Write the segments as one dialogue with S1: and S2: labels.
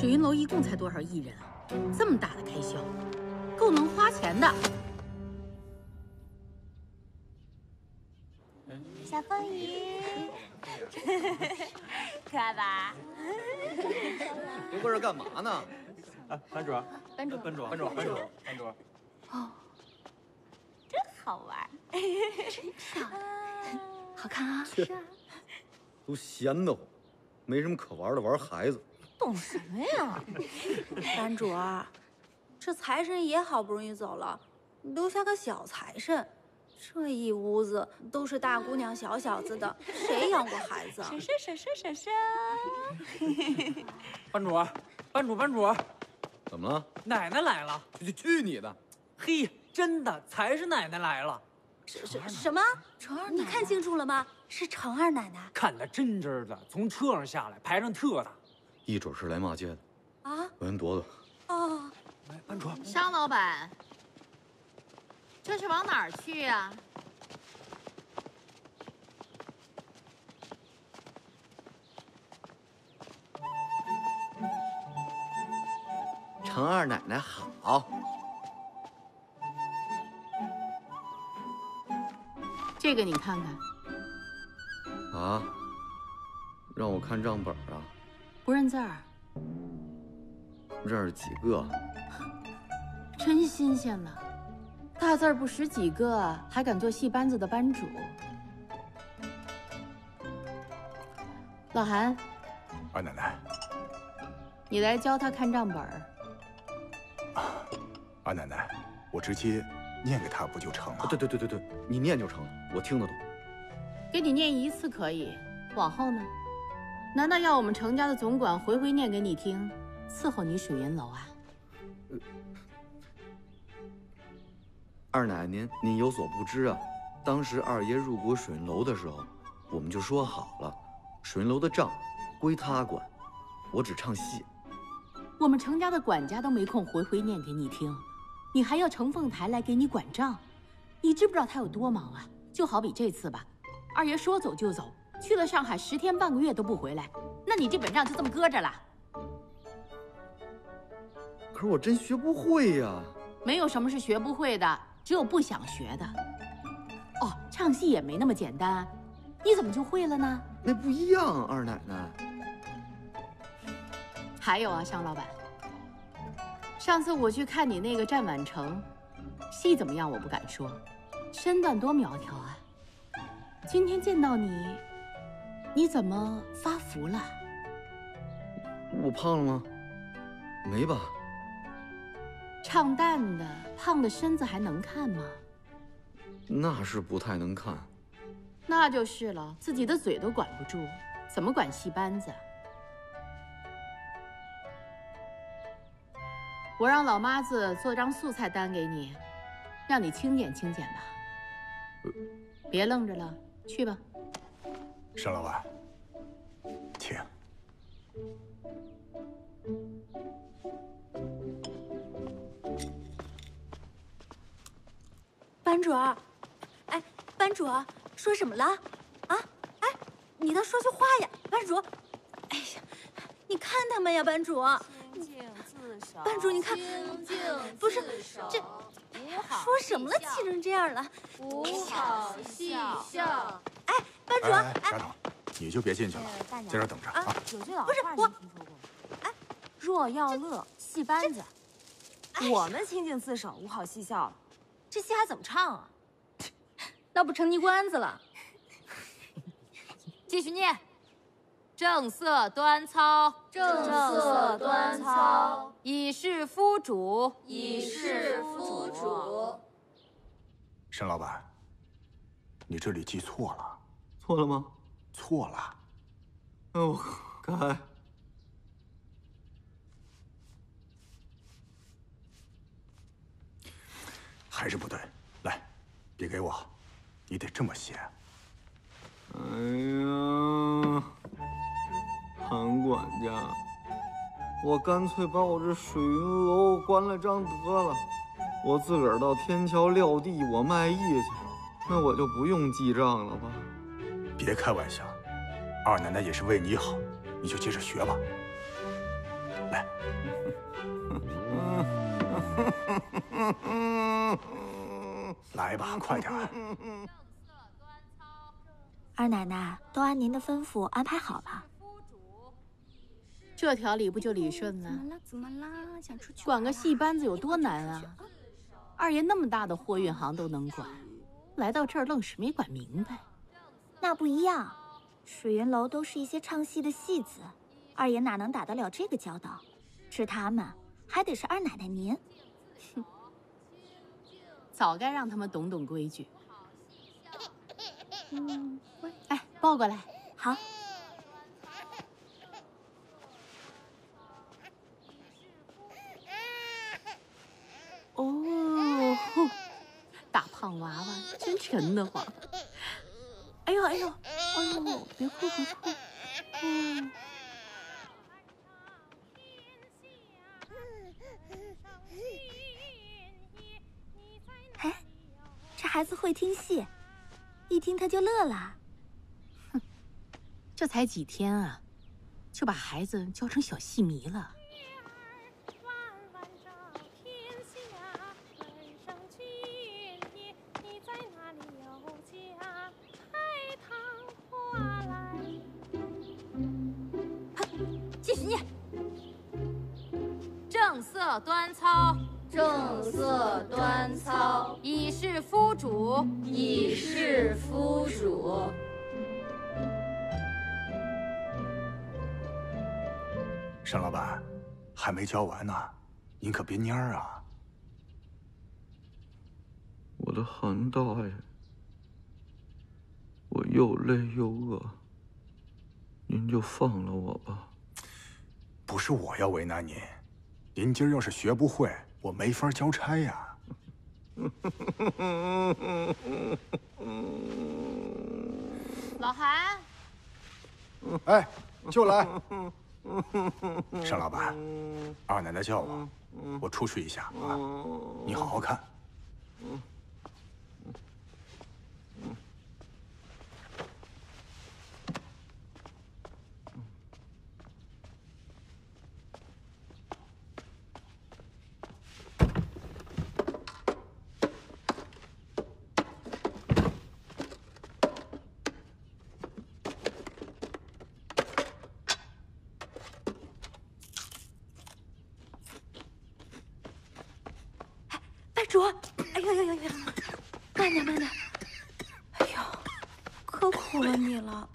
S1: 水云楼一共才多少艺人啊？这么大的开销，够能花钱的。
S2: 小凤鱼，可爱吧？
S3: 都搁这干嘛呢？
S4: 哎，班主，
S2: 班主，
S4: 班主，班主，班主，班主。
S2: 哦，真好玩，
S1: 真漂亮，好看啊！
S3: 是啊，都闲得慌，没什么可玩的，玩孩子。
S2: 懂什么呀？
S5: 班主，啊这财神爷好不容易走了，留下个小财神。这一屋子都是大姑娘、小小子的，谁养过孩子？
S2: 婶婶，婶婶，婶婶。
S4: 班主，班主，班主，
S3: 怎么了？
S4: 奶奶来了！
S3: 去去你的！
S4: 嘿，真的，才是奶奶来了。
S5: 什什什么？
S2: 程二，
S5: 你看清楚了吗？是程二奶奶。
S4: 看得真真的，从车上下来，排上特大。
S3: 一准是来骂街的。
S5: 啊！
S3: 我先躲躲。
S5: 啊！
S4: 来，班主。
S1: 商老板。这是往哪儿去呀？
S3: 程二奶奶好。
S1: 这个你看看。
S3: 啊？让我看账本啊？
S1: 不认字儿？
S3: 认识几个？
S1: 真新鲜呢。大字不识几个，还敢做戏班子的班主？老韩，
S6: 二奶奶，
S1: 你来教他看账本。
S6: 二奶奶，我直接念给他不就成了？
S3: 对对对对对，你念就成了，我听得懂。
S1: 给你念一次可以，往后呢？难道要我们程家的总管回回念给你听，伺候你水云楼啊？
S3: 二奶您您有所不知啊，当时二爷入股水云楼的时候，我们就说好了，水云楼的账归他管，我只唱戏。
S1: 我们程家的管家都没空回回念给你听，你还要程凤台来给你管账，你知不知道他有多忙啊？就好比这次吧，二爷说走就走，去了上海十天半个月都不回来，那你这本账就这么搁着了。
S3: 可是我真学不会呀。
S1: 没有什么是学不会的。只有不想学的。哦，唱戏也没那么简单，你怎么就会了呢？
S3: 那不一样，二奶奶。
S1: 还有啊，商老板，上次我去看你那个战宛城，戏怎么样？我不敢说，身段多苗条啊。今天见到你，你怎么发福了？
S3: 我胖了吗？没吧。
S1: 唱旦的胖的身子还能看吗？
S3: 那是不太能看。
S1: 那就是了，自己的嘴都管不住，怎么管戏班子？我让老妈子做张素菜单给你，让你清点清点吧。别愣着了，去吧。
S6: 沈老板，请。
S5: 班主，哎，班主，说什么了？啊，哎，你倒说句话呀，班主。哎呀，你看他们呀，班主。班主，你看，不是这，说什么了？气成这样了。
S2: 不好戏笑。
S5: 哎，班主，
S6: 哎，丫头，你就别进去了，在这等着啊。
S2: 有句老
S5: 话你听说
S2: 过哎，若要乐，戏班子。我们清静自守，无好戏笑了。这戏还怎么唱啊？
S5: 那不成泥关子了。
S2: 继续念。正色端操，
S5: 正色端操，
S2: 以示夫主，
S5: 以示夫主。
S6: 沈老板，你这里记错了。
S3: 错了吗？
S6: 错了。
S3: 哦，该。
S6: 还是不对，来，笔给我，你得这么写。
S3: 哎呀，韩管家，我干脆把我这水云楼关了张得了，我自个儿到天桥撂地，我卖艺去，那我就不用记账了吧？
S6: 别开玩笑，二奶奶也是为你好，你就接着学吧。来，来吧，快点儿。
S7: 二奶奶，都按您的吩咐安排好了。
S1: 这条理不就理顺了？
S7: 了？怎么啦？想出去
S1: 管个戏班子有多难啊？二爷那么大的货运行都能管，来到这儿愣是没管明白。
S7: 那不一样，水云楼都是一些唱戏的戏子，二爷哪能打得了这个交道？是他们，还得是二奶奶您。
S1: 哼早该让他们懂懂规矩。
S7: 嗯，
S1: 哎，抱过来。
S7: 好。
S1: 哦，大胖娃娃真沉得慌。哎呦哎呦哎呦，别哭别哭。嗯。
S7: 哎，这孩子会听戏，一听他就乐了。
S1: 哼，这才几天啊，就把孩子教成小戏迷了。
S8: 端操，
S2: 正色端操，
S8: 以示夫主，
S2: 以示夫主。
S6: 沈老板，还没教完呢，您可别蔫儿啊！
S3: 我的韩大爷，我又累又饿，您就放了我吧。
S6: 不是我要为难您。您今儿要是学不会，我没法交差呀。
S1: 老韩，
S6: 哎，就来。盛老板，二奶奶叫我，我出去一下啊。你好好看。
S7: 主，哎呦呦呦呦，慢点慢点，哎呦，可苦了你了。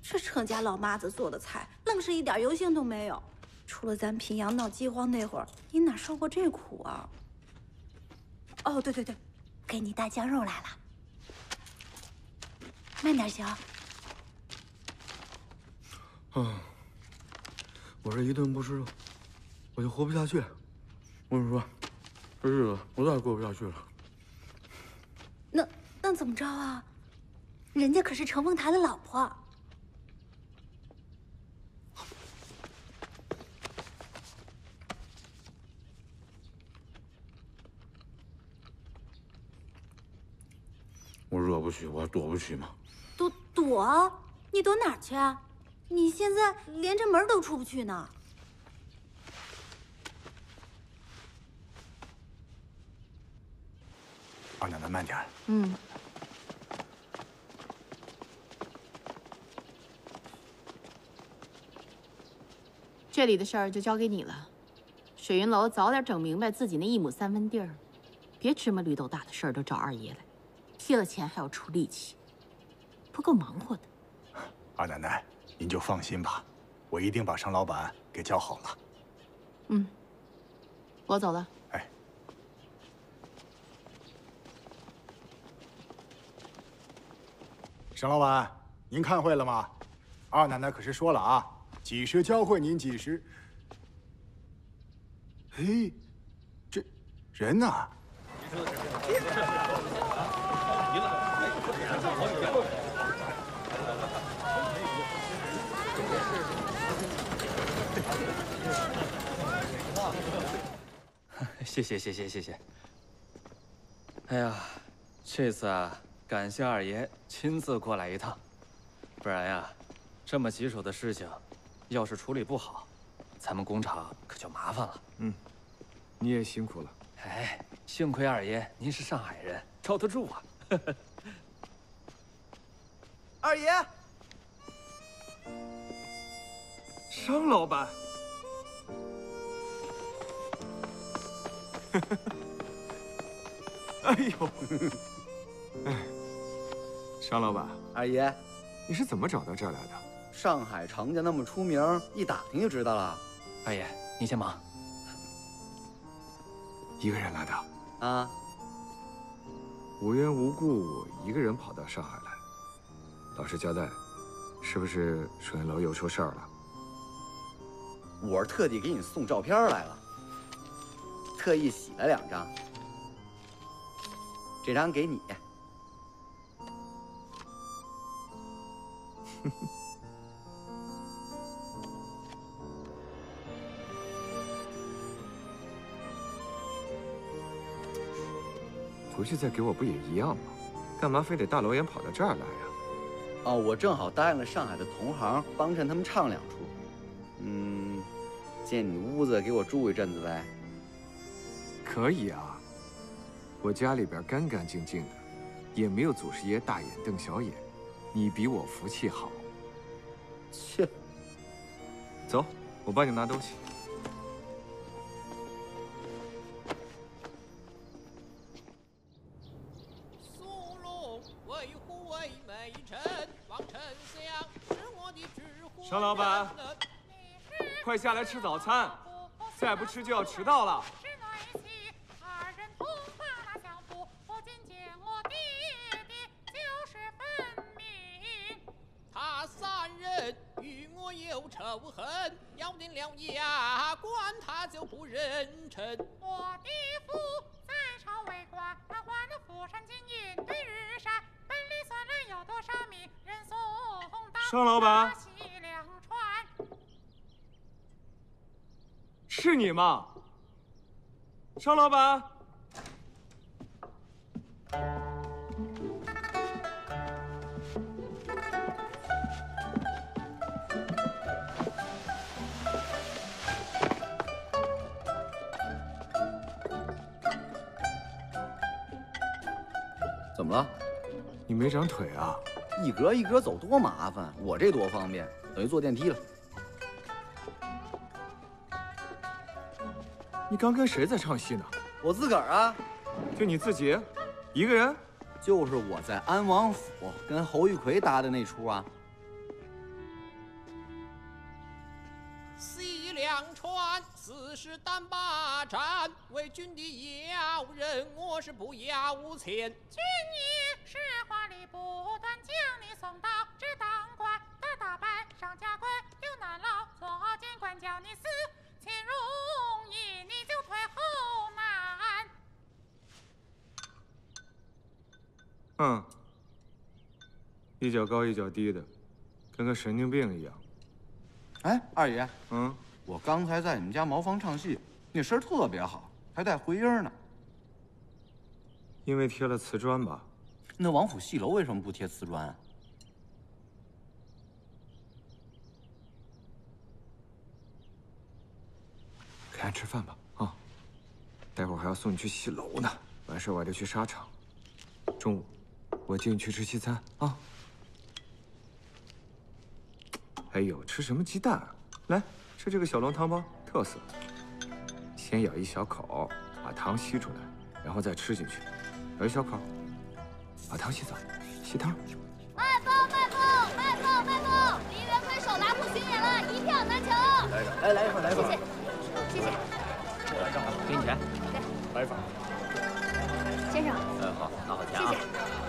S7: 这程家老妈子做的菜，愣是一点油性都没有。除了咱平阳闹饥荒那会儿，你哪受过这苦啊？哦，对对对，给你带酱肉来了。慢点行。
S3: 啊，我这一顿不吃肉，我就活不下去。我跟你说。这日子我再也过不下去了。
S7: 那那怎么着啊？人家可是程凤台的老婆。
S3: 我惹不起，我躲不起吗？
S7: 躲躲？你躲哪儿去啊？你现在连这门都出不去呢。
S6: 二奶奶慢点。
S1: 嗯。这里的事儿就交给你了，水云楼早点整明白自己那一亩三分地儿，别芝麻绿豆大的事儿都找二爷来，贴了钱还要出力气，不够忙活的。
S6: 二奶奶，您就放心吧，我一定把商老板给教好了。
S1: 嗯，我走了。
S6: 哎沈老板，您看会了吗？二奶奶可是说了啊，几时教会您几时。哎，这人呢？
S9: 谢谢谢谢谢谢。哎呀，这次啊。感谢二爷亲自过来一趟，不然呀，这么棘手的事情，要是处理不好，咱们工厂可就麻烦了。
S10: 嗯你也辛苦了。
S9: 哎，幸亏二爷您是上海人，罩得住啊。
S3: 二爷，
S10: 商老板，哎呦，哎，商老板，
S3: 二爷，
S10: 你是怎么找到这儿来的？
S3: 上海程家那么出名，一打听就知道了。
S9: 二爷，您先忙。
S10: 一个人来的，
S3: 啊，
S10: 无缘无故一个人跑到上海来。老实交代，是不是水云楼又出事儿了？
S3: 我是特地给你送照片来了，特意洗了两张，这张给你。
S10: 回去再给我不也一样吗？干嘛非得大老远跑到这儿来呀？
S3: 哦，我正好答应了上海的同行，帮衬他们唱两出。嗯，借你屋子给我住一阵子呗。
S10: 可以啊，我家里边干干净净的，也没有祖师爷大眼瞪小眼，你比我福气好。
S3: 切，
S10: 走，我帮你拿东西。下来吃早餐，再不吃就要迟到了。
S11: 他三人与我有仇恨，咬定了牙关，他就不认臣。
S12: 我的父在朝为官，他还了釜山金银对日晒，本里算来有多少名人送到？
S10: 商老板
S12: 西凉川。
S10: 是你吗？邵老板，
S3: 怎么了？
S10: 你没长腿啊？
S3: 一格一格走多麻烦，我这多方便，等于坐电梯了。
S10: 你刚跟谁在唱戏呢？
S3: 我自个儿啊，
S10: 就你自己，一个人？
S3: 就是我在安王府跟侯玉奎搭的那出啊。
S11: 西凉川，四十单八战，为君的要人，我是不要钱。
S12: 军爷是华丽不断，将你送到这当官的大板上加官，又难劳左监官叫你死，秦容易你就退后难。
S10: 嗯，一脚高一脚低的，跟个神经病一样。
S3: 哎，二爷，
S10: 嗯，
S3: 我刚才在你们家茅房唱戏，那声儿特别好，还带回音呢。
S10: 因为贴了瓷砖吧？
S3: 那王府戏楼为什么不贴瓷砖啊？
S10: 赶紧吃饭吧，啊！待会儿还要送你去戏楼呢，完事儿我还得去沙场。中午我接你去吃西餐啊！哎呦，吃什么鸡蛋啊？来吃这个小笼汤包，特色。先咬一小口，把汤吸出来，然后再吃进去。咬一小口，把汤吸走，吸汤。
S13: 卖报卖报卖报卖报！梨园魁首拉户巡演了，一票难求。
S3: 来来一份，来一份。
S13: 谢谢。
S14: 给你钱。来一份。
S13: 先生。
S14: 嗯，好，拿好钱啊。
S13: 谢谢。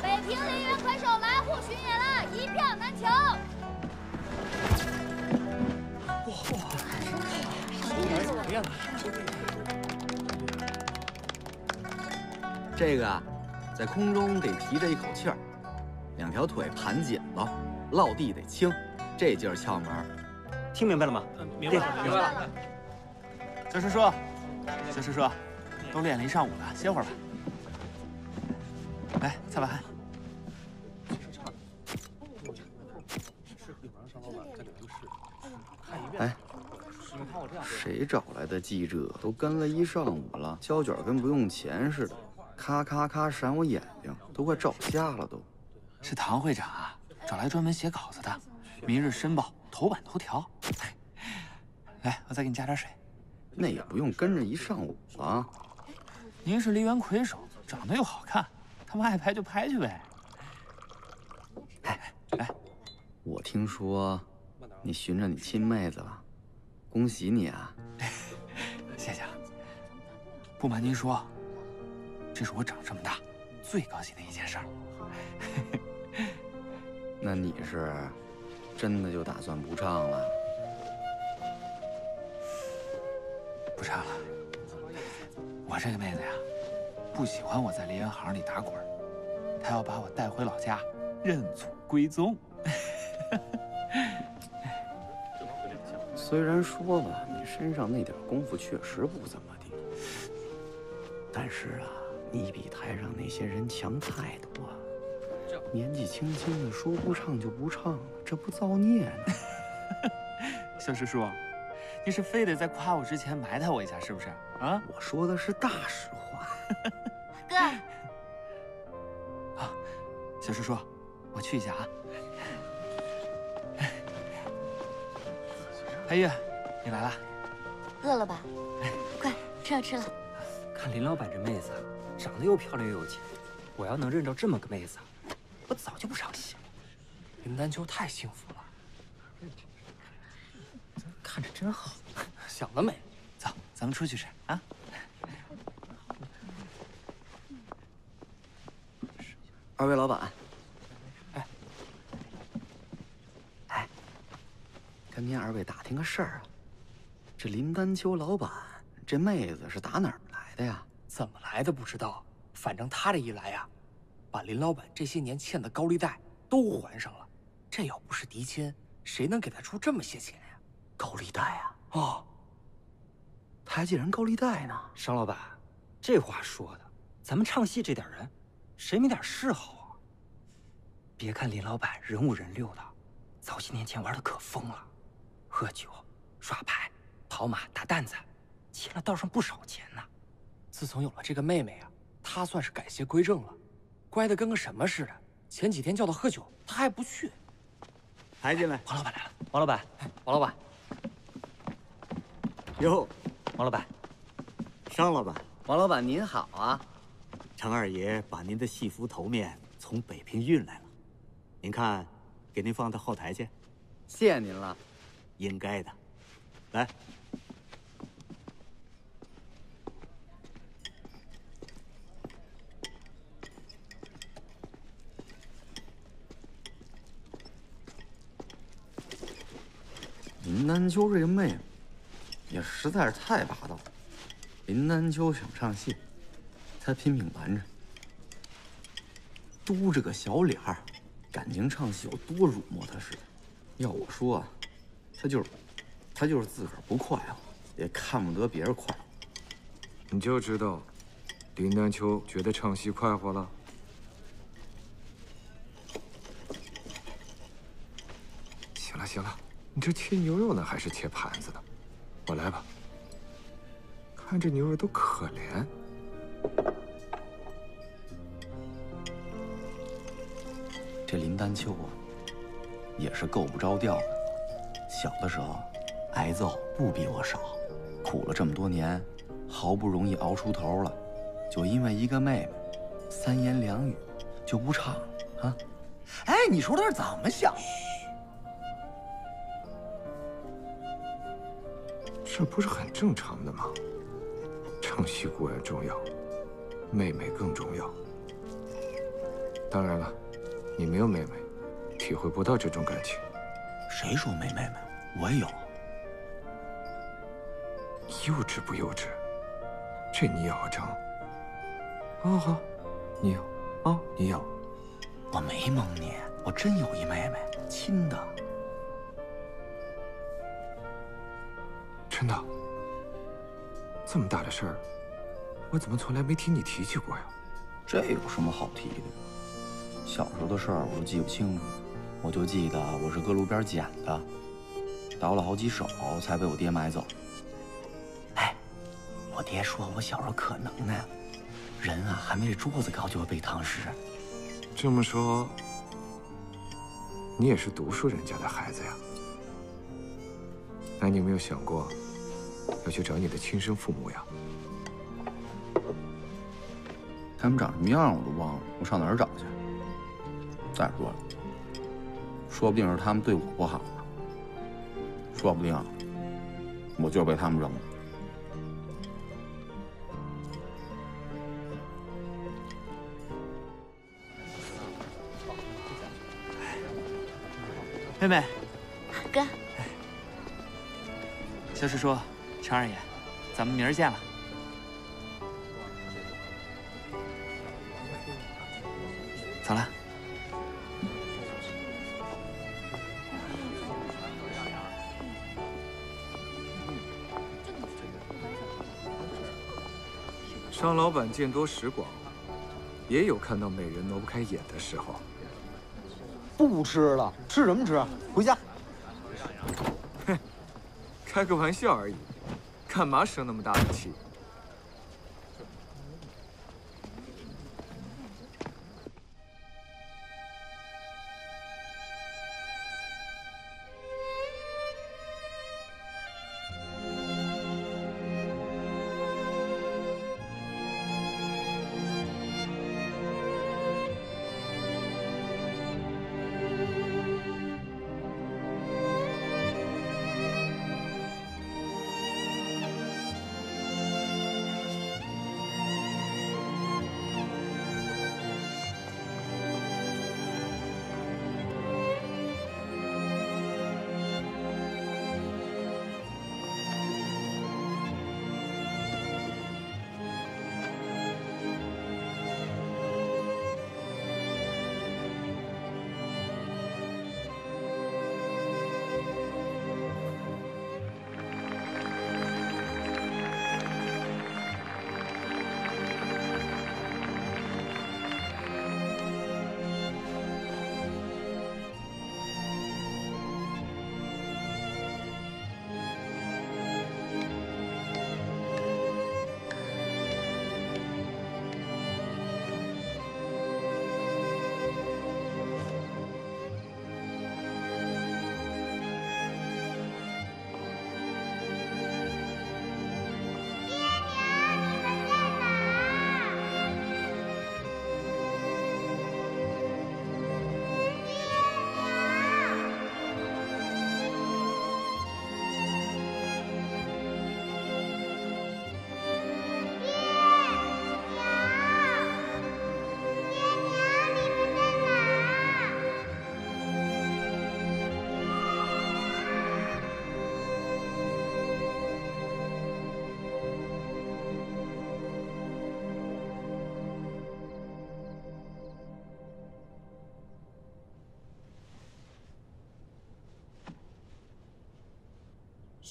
S13: 北平梨园魁首来沪巡演了，一票难求。
S14: 怎么样？
S3: 这个啊，在空中得提着一口气儿，两条腿盘紧了，落地得轻，这就是窍门。
S15: 听明白了吗？
S14: 明白了，明白了。
S15: 小叔叔，小叔叔，都练了一上午了，歇会儿吧。来，擦把汗。
S3: 哎，谁找来的记者？都跟了一上午了，胶卷跟不用钱似的，咔咔咔闪我眼睛，都快照瞎了都。
S9: 是唐会长啊，找来专门写稿子的，《明日申报》头版头条。来，我再给你加点水。
S3: 那也不用跟着一上午啊。
S9: 您是梨园魁首，长得又好看，他们爱拍就拍去呗。哎，哎，
S3: 我听说你寻着你亲妹子了，恭喜你啊！
S9: 谢谢啊。不瞒您说，这是我长这么大最高兴的一件事儿。
S3: 那你是真的就打算不唱了？
S9: 不唱了。我这个妹子呀，不喜欢我在梨园行里打滚，她要把我带回老家，认祖归宗。
S3: 虽然说吧，你身上那点功夫确实不怎么地，但是啊，你比台上那些人强太多。年纪轻轻的说不唱就不唱，这不造孽呢？
S9: 小师叔，你是非得在夸我之前埋汰我一下，是不是？啊，
S3: 我说的是大实话。
S16: 哥，
S9: 啊，小叔叔，我去一下啊。黑玉，你来了，
S16: 饿了吧？快吃了吃了。
S17: 看林老板这妹子，长得又漂亮又有钱，我要能认着这么个妹子，我早就不伤心了。林丹秋太幸福了，看着真好，想得美。
S9: 走，咱们出去吃啊。
S3: 二位老板，
S9: 哎，
S3: 哎，跟您二位打听个事儿啊。这林丹秋老板这妹子是打哪儿来的呀？
S17: 怎么来的不知道，反正他这一来呀，把林老板这些年欠的高利贷都还上了。这要不是嫡亲，谁能给他出这么些钱呀？
S3: 高利贷啊！
S17: 哦，
S3: 他还借人高利贷呢。
S17: 商老板，这话说的，咱们唱戏这点人，谁没点嗜好啊？别看林老板人五人六的，早些年前玩的可疯了，喝酒、耍牌、跑马、打担子，欠了道上不少钱呢。自从有了这个妹妹啊，他算是改邪归正了，乖的跟个什么似的。前几天叫他喝酒，他还不去。
S14: 抬进来，
S17: 王老板来了。王老板，王老板，
S14: 哟，
S17: 王老板，
S14: 商老板，
S3: 王老板您好啊！
S14: 程二爷把您的戏服头面从北平运来了，您看，给您放到后台去。
S3: 谢谢您了，
S14: 应该的。来，
S3: 林丹秋这个妹妹，也实在是太霸道了。林丹秋想唱戏，他拼命拦着。嘟着个小脸儿，感情唱戏有多辱没他似的。要我说啊，他就是，他就是自个儿不快活，也看不得别人快活。
S10: 你就知道，林丹秋觉得唱戏快活了。行了行了，你这切牛肉呢，还是切盘子呢？我来吧。看这牛儿都可怜。
S3: 这林丹秋啊，也是够不着调的。小的时候，挨揍不比我少，苦了这么多年，好不容易熬出头了，就因为一个妹妹，三言两语就不唱了啊！哎，你说他是怎么想的？
S10: 这不是很正常的吗？唱戏固然重要，妹妹更重要。当然了，你没有妹妹，体会不到这种感情。
S3: 谁说没妹妹？我也有。
S10: 幼稚不幼稚？这你也要争？哦好，你有啊，你有。
S3: 我没蒙你，我真有一妹妹，亲的。
S10: 真的？这么大的事儿，我怎么从来没听你提起过呀？
S3: 这有什么好提的？小时候的事儿我都记不清楚，我就记得我是搁路边捡的，倒了好几手才被我爹买走。哎我爹说我小时候可能耐了，人啊还没这桌子高就会背唐诗。
S10: 这么说，你也是读书人家的孩子呀？那你有没有想过要去找你的亲生父母呀？
S3: 他们长什么样我都忘了，我上哪儿找去？再说了，说不定是他们对我不好呢，说不定我就被他们扔了。
S18: 妹妹，
S5: 哥，
S18: 肖师叔，陈二爷，咱们明儿见了。走了。
S10: 商老板见多识广，也有看到美人挪不开眼的时候。
S19: 不吃了，吃什么吃？回家。
S10: 哼，开个玩笑而已，干嘛生那么大的气？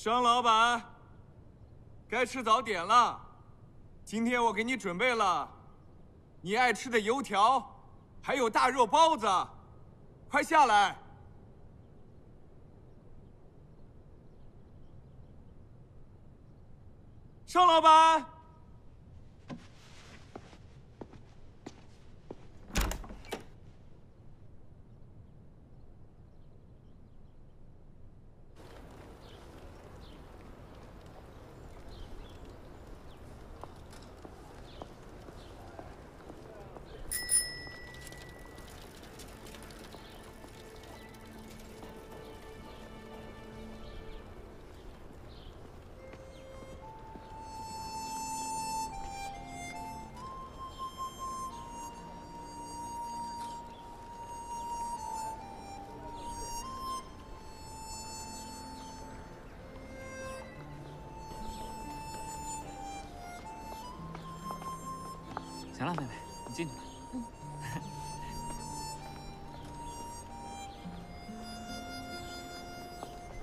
S10: 商老板，该吃早点了。今天我给你准备了你爱吃的油条，还有大肉包子，快下来！商老板。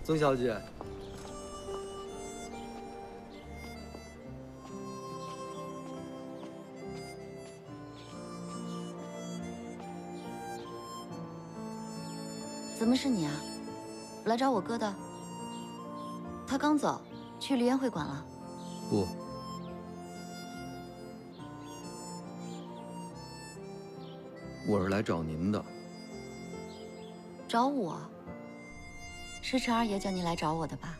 S14: 曾小姐。
S16: 怎么是你啊？来找我哥的。他刚走去梨园会馆了。
S14: 不。
S3: 我是来找您的。
S16: 找我？是陈二爷叫您来找我的吧？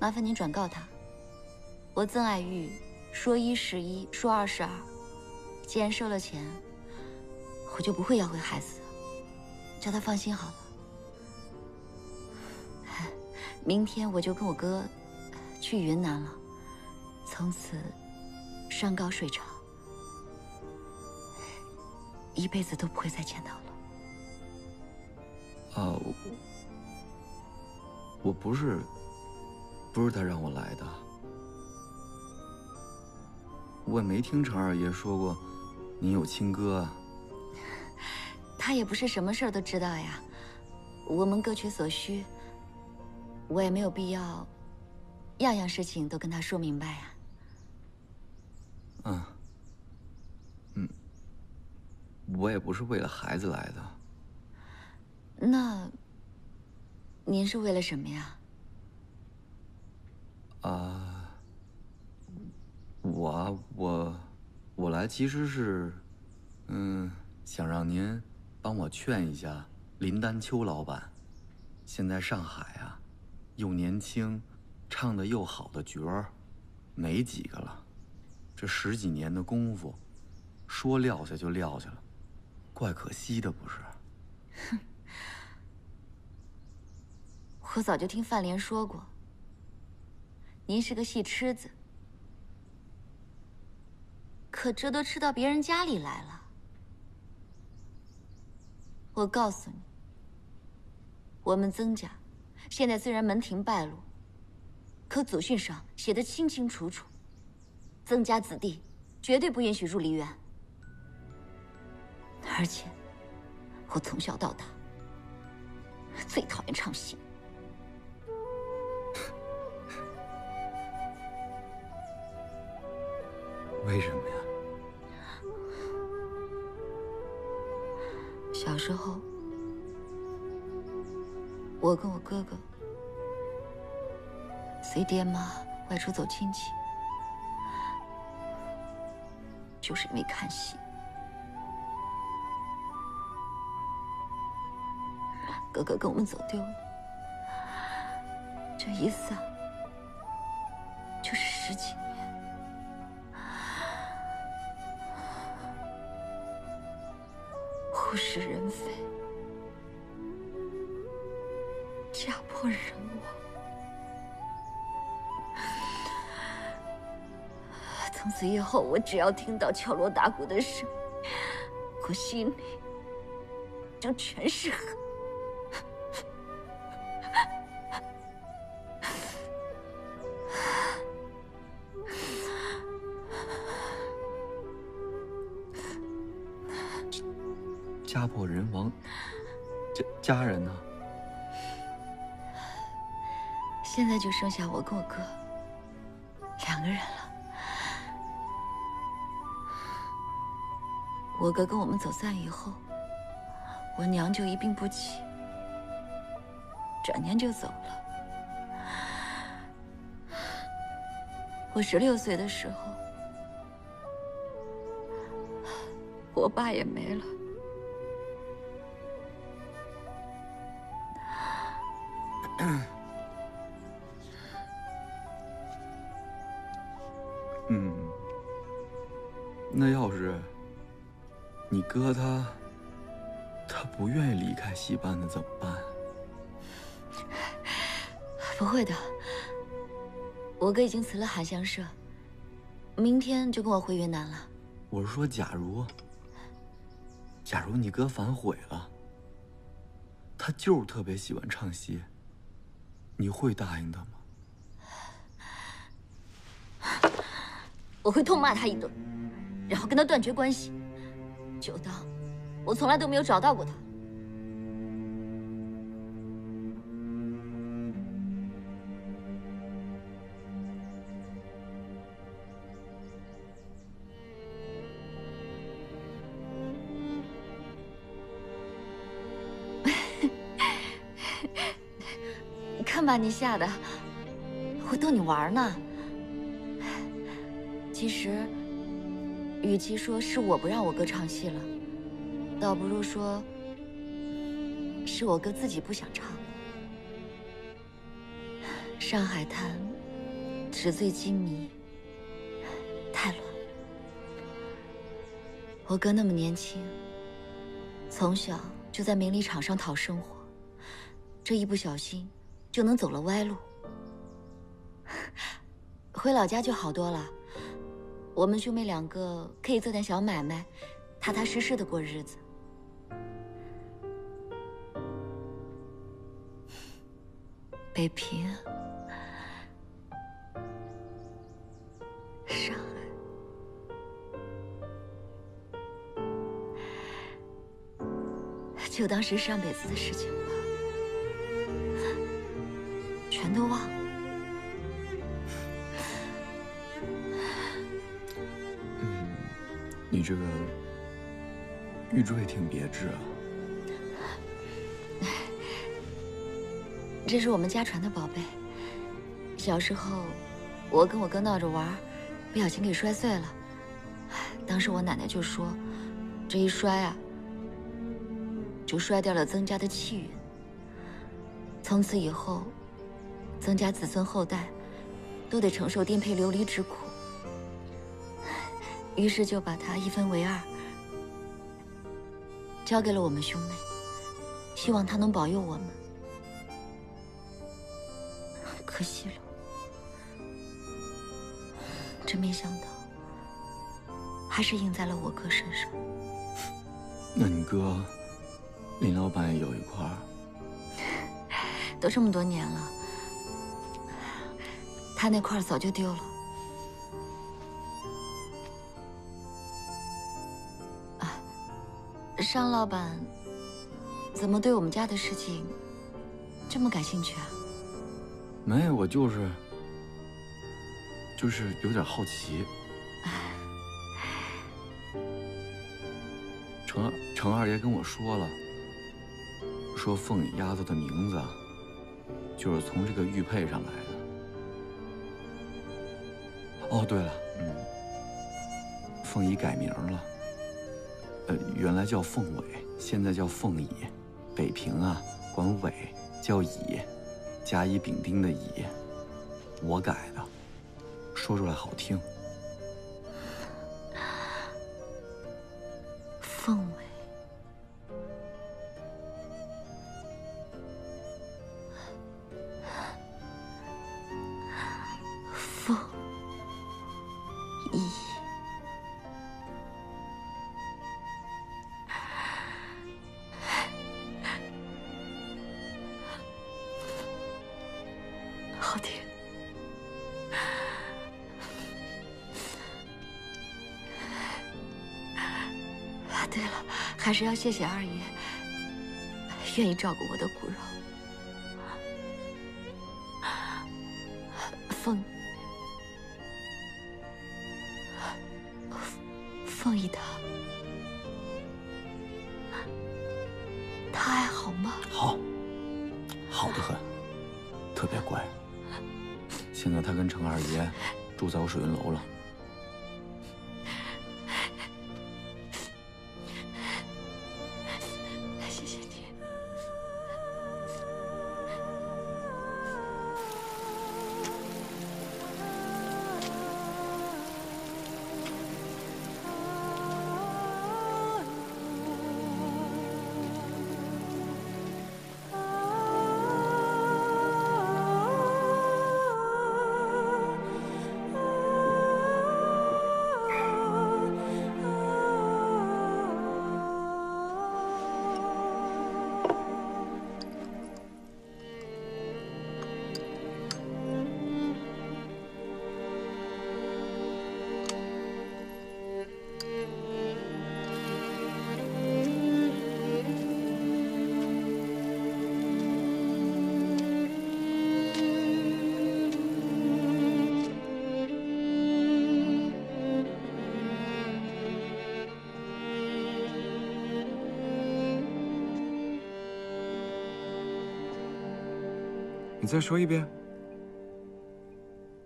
S16: 麻烦您转告他，我曾爱玉说一是一，说二是二。既然收了钱，我就不会要回孩子，叫他放心好了。明天我就跟我哥去云南了，从此山高水长，一辈子都不会再见到了。
S3: 啊，我我不是，不是他让我来的，我也没听程二爷说过，您有亲哥啊。
S16: 他也不是什么事儿都知道呀，我们各取所需，我也没有必要，样样事情都跟他说明白呀。
S3: 嗯，嗯，我也不是为了孩子来的。
S16: 那您是为了什么呀？
S3: 啊，我我我来其实是，嗯，想让您帮我劝一下林丹秋老板。现在上海啊，又年轻，唱的又好的角儿，没几个了。这十几年的功夫，说撂下就撂下了，怪可惜的，不是？
S16: 哼。我早就听范莲说过，您是个戏痴子，可这都吃到别人家里来了。我告诉你，我们曾家现在虽然门庭败露，可祖训上写的清清楚楚，曾家子弟绝对不允许入梨园。而且，我从小到大最讨厌唱戏。
S3: 为什么呀？
S16: 小时候，我跟我哥哥随爹妈外出走亲戚，就是因为看戏。哥哥跟我们走丢了，这一散就是十几年。物是人非，家破人亡。从此以后，我只要听到敲锣打鼓的声音，我心里就全是恨。就剩下我跟我哥两个人了。我哥跟我们走散以后，我娘就一病不起，转年就走了。我十六岁的时候，我爸也没了。
S3: 哥他他不愿意离开戏班子怎么办？
S16: 不会的，我哥已经辞了韩香社，明天就跟我回云南了。
S3: 我是说，假如假如你哥反悔了，他就是特别喜欢唱戏，你会答应他吗？
S16: 我会痛骂他一顿，然后跟他断绝关系，就当我从来都没有找到过他。看把你吓的，我逗你玩呢。其实，与其说是我不让我哥唱戏了，倒不如说是我哥自己不想唱。上海滩纸醉金迷，太乱。我哥那么年轻，从小就在名利场上讨生活，这一不小心就能走了歪路。回老家就好多了，我们兄妹两个可以做点小买卖，踏踏实实的过日子。北平，上海，就当是上辈子的事情吧，全都忘了。
S3: 你这个玉坠挺别致啊。
S16: 这是我们家传的宝贝。小时候，我跟我哥闹着玩，不小心给摔碎了。当时我奶奶就说，这一摔啊，就摔掉了曾家的气运。从此以后，曾家子孙后代都得承受颠沛流离之苦。于是就把它一分为二，交给了我们兄妹，希望他能保佑我们。可惜了，真没想到，还是赢在了我哥身上。
S3: 那你哥，林老板也有一块儿？
S16: 都这么多年了，他那块早就丢了。商老板怎么对我们家的事情这么感兴趣啊？
S3: 没有，我就是，就是有点好奇。程二程二爷跟我说了，说凤仪丫头的名字就是从这个玉佩上来的。哦，对了，嗯，凤姨改名了，呃，原来叫凤尾，现在叫凤乙。北平啊，管尾叫乙。甲乙丙丁的乙，我改的，说出来好听。
S16: 好听。啊，对了，还是要谢谢二爷，愿意照顾我的骨肉。凤，凤仪她，
S3: 云楼了。
S16: 你
S10: 再说一遍。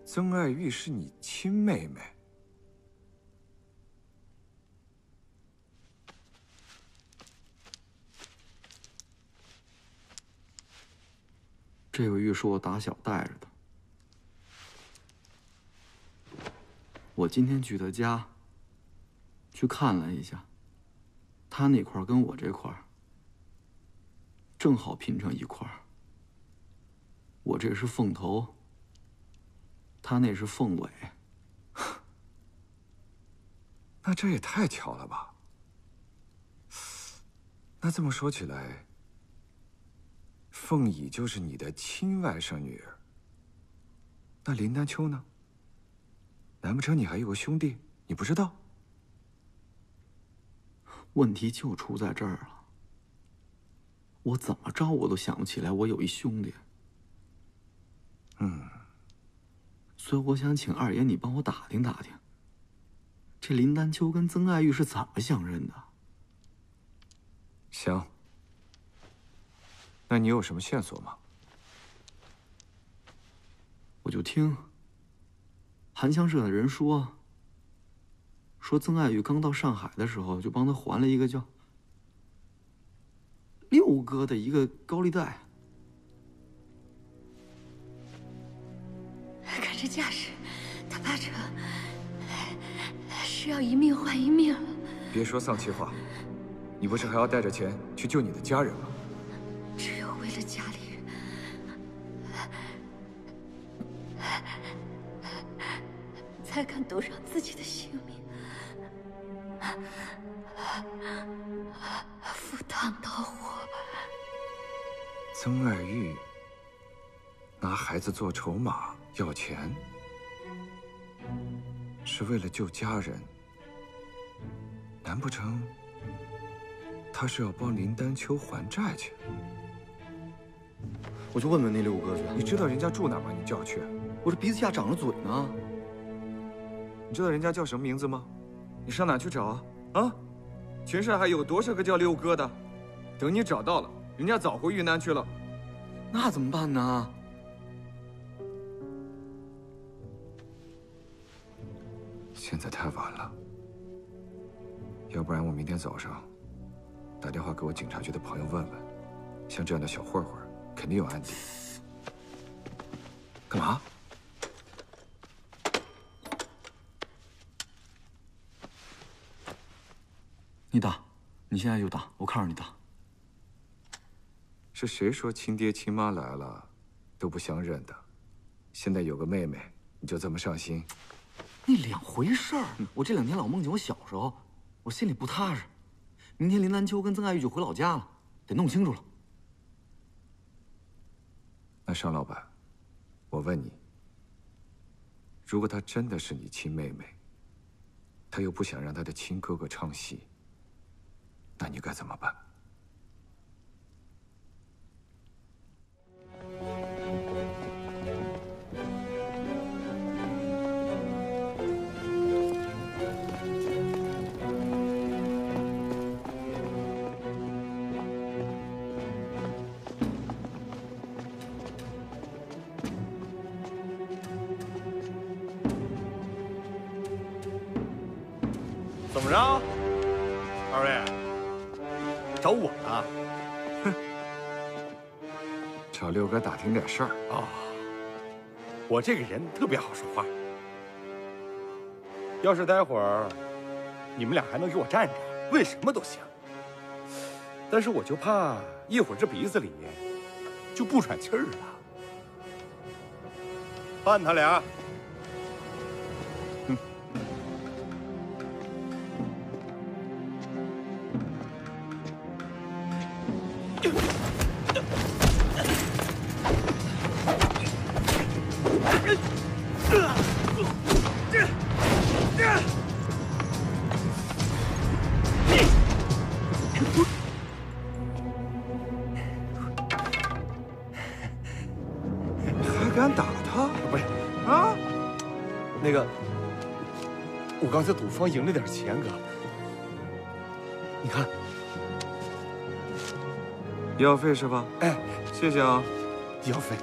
S10: 曾爱玉是你亲妹妹。
S3: 这个玉是我打小带着的。我今天去她家去看了一下她那块跟我这块正好拼成一块我这是凤头，他那是凤尾。
S10: 那这也太巧了吧？那这么说起来，凤仪就是你的亲外甥女儿。那林丹秋呢？难不成你还有个兄弟？你不知道？
S3: 问题就出在这儿了。我怎么着我都想不起来我有一兄弟。
S10: 嗯，
S3: 所以我想请二爷你帮我打听打听，这林丹秋跟曾爱玉是怎么相认的？
S10: 行。那你有什么线索吗？
S3: 我就听韩香社的人说，说曾爱玉刚到上海的时候，就帮他还了一个叫六哥的一个高利贷。
S16: 这架势，他八成是要一命换一命了。
S10: 别说丧气话，你不是还要带着钱去救你的家人吗？
S16: 只有为了家里人，才敢赌上自己的性命，赴汤蹈火。
S10: 曾爱玉拿孩子做筹码要钱，是为了救家人。难不成他是要帮林丹秋还债去？
S3: 我去问问那六哥去。
S10: 你知道人家住哪吗？你叫我去。
S3: 我这鼻子下长了嘴呢。
S10: 你知道人家叫什么名字吗？你上哪去找啊？啊！全上海有多少个叫六哥的？等你找到了，人家早回云南去了。
S3: 那怎么办呢？
S10: 现在太晚了，要不然我明天早上打电话给我警察局的朋友问问，像这样的小混混肯定有案底。干嘛？
S3: 你打，你现在就打，我看着你打。
S10: 是谁说亲爹亲妈来了都不相认的？现在有个妹妹，你就这么上心？
S3: 那两回事儿。我这两天老梦见我小时候，我心里不踏实。明天林丹秋跟曾爱玉就回老家了，得弄清楚了。
S10: 那尚老板，我问你，如果她真的是你亲妹妹，她又不想让她的亲哥哥唱戏，那你该怎么办？
S19: 找
S10: 六哥打听点事儿
S19: 啊。我这个人特别好说话，要是待会儿你们俩还能给我站着，问什么都行。但是我就怕一会儿这鼻子里面就不喘气儿了。办他俩。我刚才赌坊赢了点钱，哥。你看，
S10: 医药费是吧？
S19: 哎，
S10: 谢谢啊。
S19: 医药费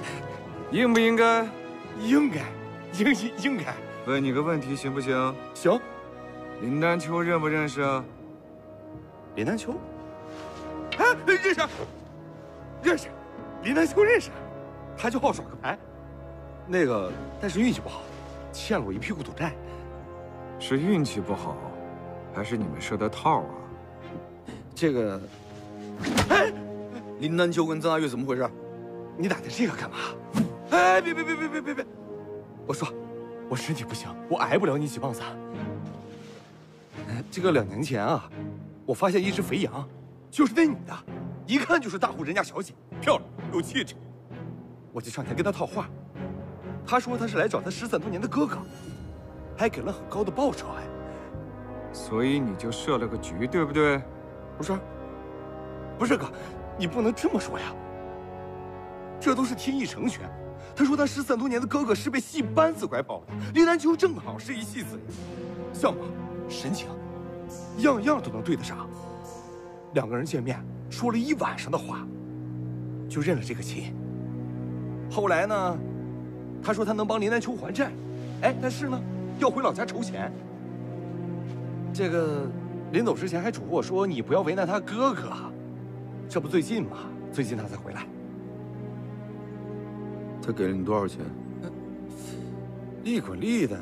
S10: 应不应该？
S19: 应该，应应应该。
S10: 问你个问题行不行？
S19: 行。
S10: 林丹秋认不认识啊？
S19: 林丹秋？哎，认识，认识，林丹秋认识。他就好耍个牌。那个，但是运气不好，欠了我一屁股赌债。
S10: 是运气不好，还是你们设的套啊？
S19: 这个，
S3: 哎，林丹秋跟曾阿月怎么回事？
S19: 你打听这个干嘛？哎，别别别别别别别！我说，我身体不行，我挨不了你几棒子。这个两年前啊，我发现一只肥羊，就是那女的，一看就是大户人家小姐，漂亮有气质。我就上前跟她套话，她说她是来找她失散多年的哥哥，还给了很高的报酬。哎，
S10: 所以你就设了个局，对不对？
S19: 不是，不是哥，你不能这么说呀。这都是天意成全。他说他失散多年的哥哥是被戏班子拐跑的，林南秋正好是一戏子，相貌、神情，样样都能对得上。两个人见面说了一晚上的话，就认了这个亲。后来呢，他说他能帮林南秋还债，哎，但是呢，要回老家筹钱。这个临走之前还嘱咐我说：“你不要为难他哥哥。”这不最近吗？最近他才回来。
S3: 他给了你多少钱？
S19: 利滚利的，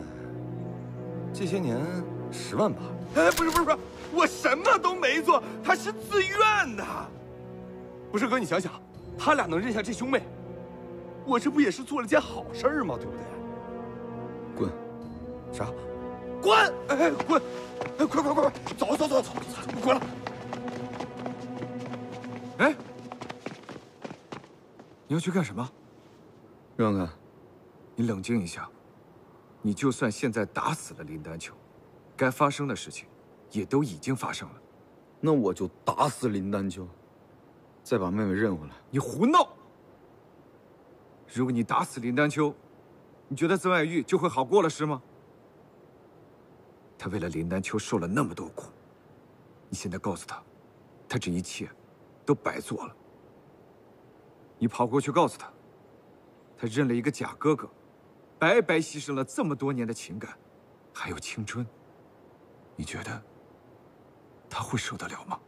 S19: 这些年十万吧。哎，不是不是不是，我什么都没做，他是自愿的。不是哥，你想想，他俩能认下这兄妹，我这不也是做了件好事吗？对不对？
S3: 滚！
S19: 啥？滚！哎哎，滚！哎，快快快快，走走走走，滚了！
S10: 哎，你要去干什么？
S3: 让开！
S10: 你冷静一下。你就算现在打死了林丹秋，该发生的事情也都已经发生了。
S3: 那我就打死林丹秋，再把妹妹认回来。
S10: 你胡闹！如果你打死林丹秋，你觉得曾爱玉就会好过了是吗？他为了林丹秋受了那么多苦，你现在告诉他，他这一切都白做了。你跑过去告诉他。他认了一个假哥哥，白白牺牲了这么多年的情感，还有青春。你觉得他会受得了吗？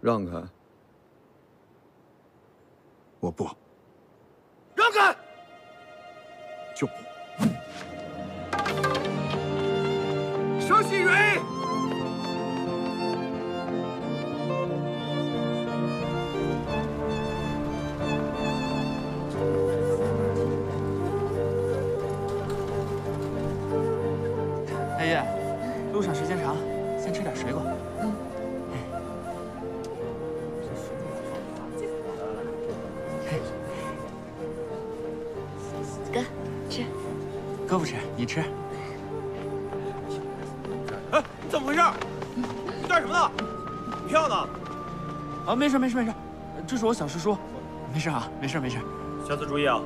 S3: 让开！
S10: 我不
S19: 让开，
S10: 就不。
S19: 佘细蕊。
S18: 哎月，路上时间长，先吃点水果。
S16: 嗯。哥，吃。
S18: 哥不吃，你吃。啊，没事没事没事，这是我小师叔，没事啊，没事没事。
S20: 下次注意啊。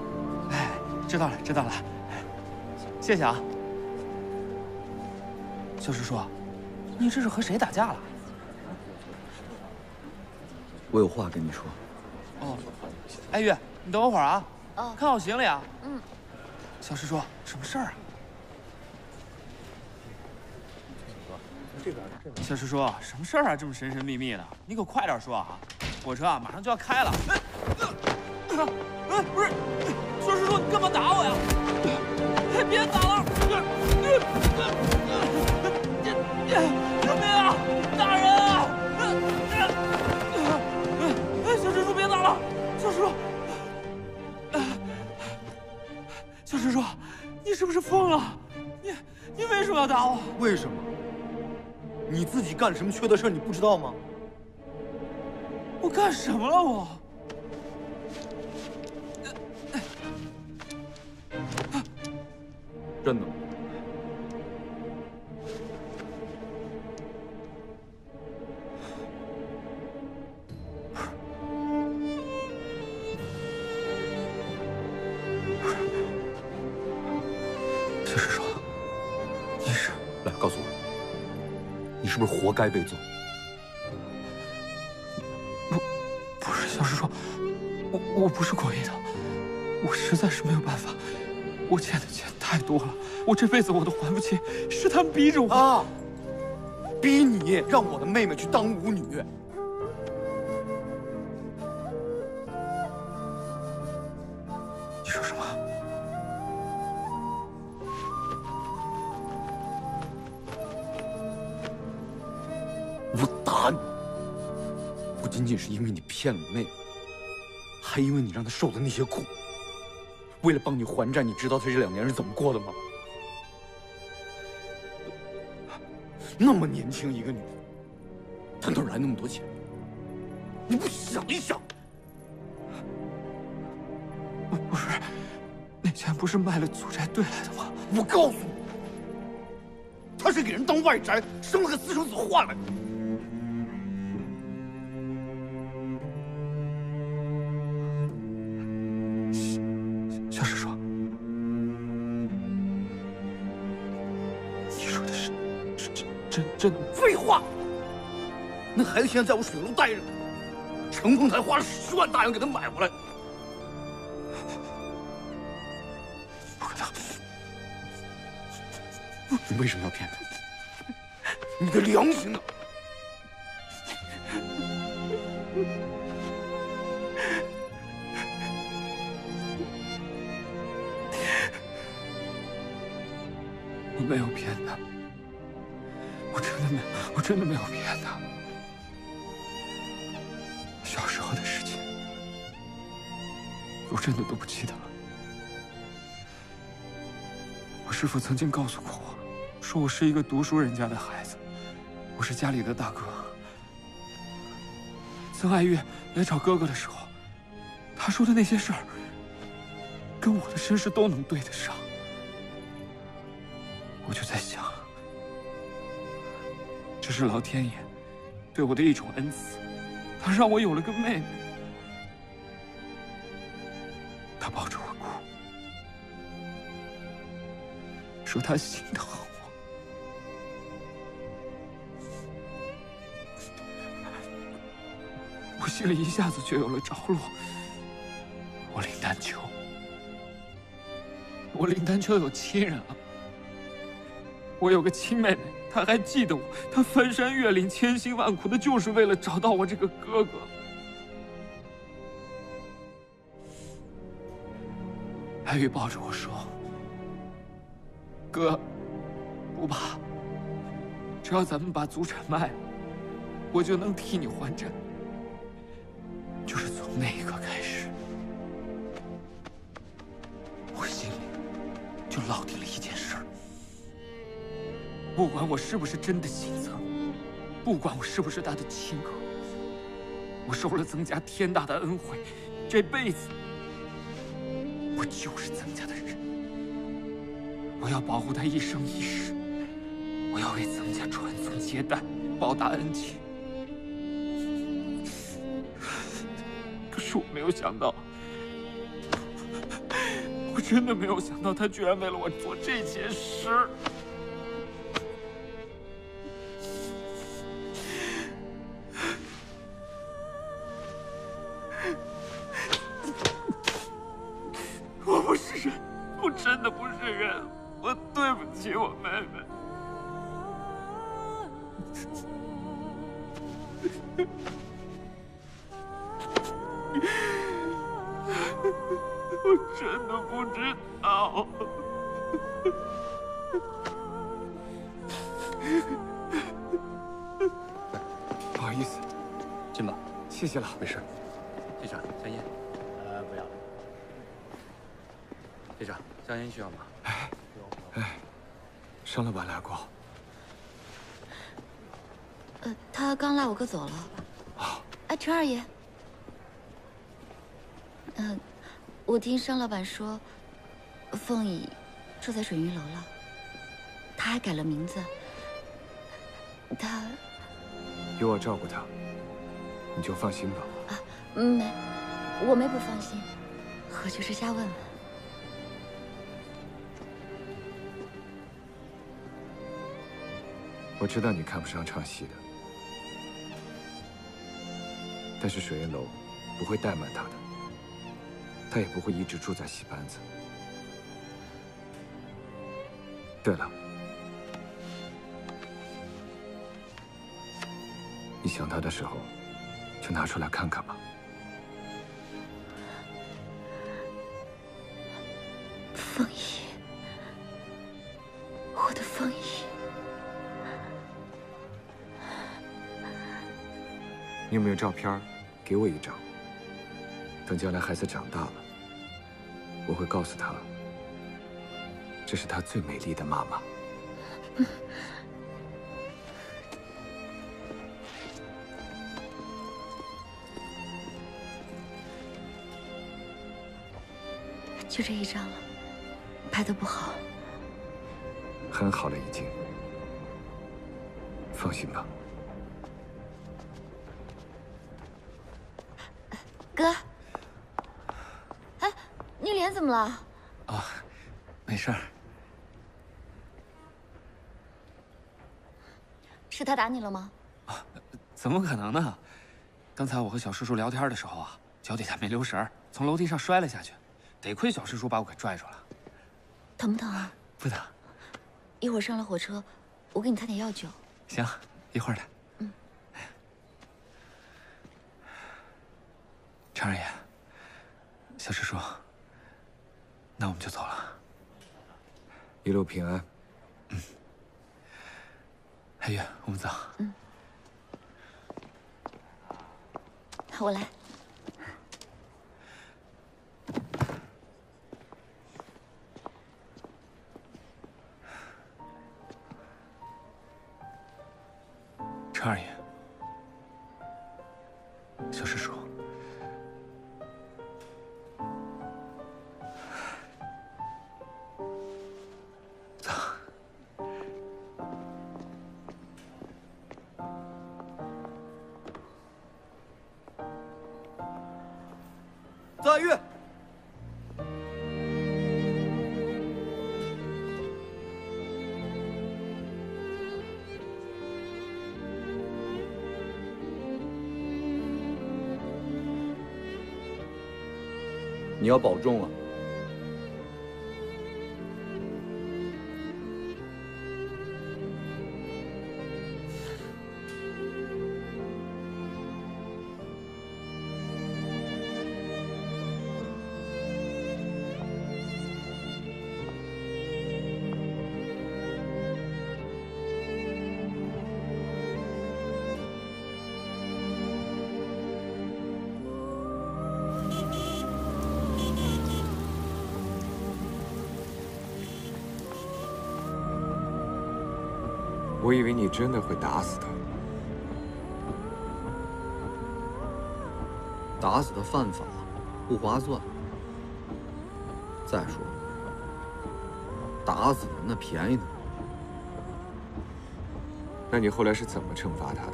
S18: 哎，知道了知道了，谢谢啊。小师叔，你这是和谁打架了？
S3: 我有话跟你说。
S18: 哦，哎玉，你等我会儿啊。
S16: 哦。
S18: 看好行李啊。
S16: 嗯。
S18: 小师叔，什么事儿啊？小师叔，什么事儿啊？这么神神秘秘的，你可快点说啊！火车啊，马上就要开了。哎，不是，小师叔，你干嘛打我呀？哎，别打了！救命啊！大人啊！哎，小师叔别打了！小师叔，小师叔，你是不是疯了？你你为什么要打我？
S3: 为什么？你自己干什么缺德事你不知道吗？
S18: 我干什么了我？
S3: 真的。
S10: 小
S3: 活该被揍？
S18: 不，不是小师叔，我我不是故意的，我实在是没有办法，我欠的钱太多了，我这辈子我都还不清，是他们逼着我。
S3: 啊，逼你让我的妹妹去当舞女。
S19: 仅仅是因为你骗了妹妹，还因为你让她受的那些苦。为了帮你还债，你知道她这两年是怎么过的吗？那么年轻一个女人，她哪来那么多钱？你不想一想？
S18: 不是，那钱不是卖了祖宅兑来的吗？
S19: 我告诉你，她是给人当外宅，生了个私生子换来的。那孩子现在在我水楼待着呢，程凤台花了十万大洋给他买回来。
S18: 不可能！
S19: 你为什么要骗他？你的良心呢？
S18: 我没有骗他，我真的没，我真的没有骗他。我真的都不记得了。我师父曾经告诉过我，说我是一个读书人家的孩子，我是家里的大哥。曾爱月来找哥哥的时候，他说的那些事儿，跟我的身世都能对得上。我就在想，这是老天爷对我的一种恩赐，他让我有了个妹妹。说他心疼我。我心里一下子就有了着落。我林丹秋，我林丹秋有亲人了。我有个亲妹妹，她还记得我，她翻山越岭、千辛万苦的，就是为了找到我这个哥哥。爱玉抱着我说：“哥，不怕，只要咱们把祖产卖了，我就能替你还债。”就是从那一刻开始，我心里就落定了一件事儿。不管我是不是真的姓曾，不管我是不是他的亲哥，我受了曾家天大的恩惠，这辈子我就是曾家的人。我要保护他一生一世，我要为曾家传宗接代，报答恩情。可是我没有想到，我真的没有想到，他居然为了我做这些事。
S16: 走了。哎，陈二爷。嗯、我听商老板说，凤仪住在水云楼了，他还改了名字。他
S10: 有我照顾他，你就放心吧。
S16: 啊没，我没不放心，我就是瞎问问。
S10: 我知道你看不上唱戏的，但是水云楼不会怠慢他的，他也不会一直住在戏班子。对了，你想他的时候，就拿出来看看吧。
S16: 凤仪，
S10: 有没有照片？给我一张。等将来孩子长大了，我会告诉他，这是他最美丽的妈妈。
S16: 就这一张了，拍的不好。
S10: 很好了，已经。放心吧。
S16: 哥，哎，你脸怎么了？
S21: 啊，没事儿。
S16: 是他打你了吗？
S9: 啊怎么可能呢？刚才我和小叔叔聊天的时候啊，脚底下没留神，从楼梯上摔了下去。得亏小师叔把我给拽住了。
S16: 疼不疼啊？
S9: 不疼。
S16: 一会儿上了火车，我给你擦点药酒。
S9: 行，一会儿的。常二爷，小师叔，那我们就走了。
S10: 一路平安。
S9: 嗯。海月，我们走。
S16: 嗯。我来。
S3: 要保重啊！
S10: 真的会打死他。
S3: 打死他犯法，不划算。再说，打死他那便宜呢。
S10: 那你后来是怎么惩罚他的？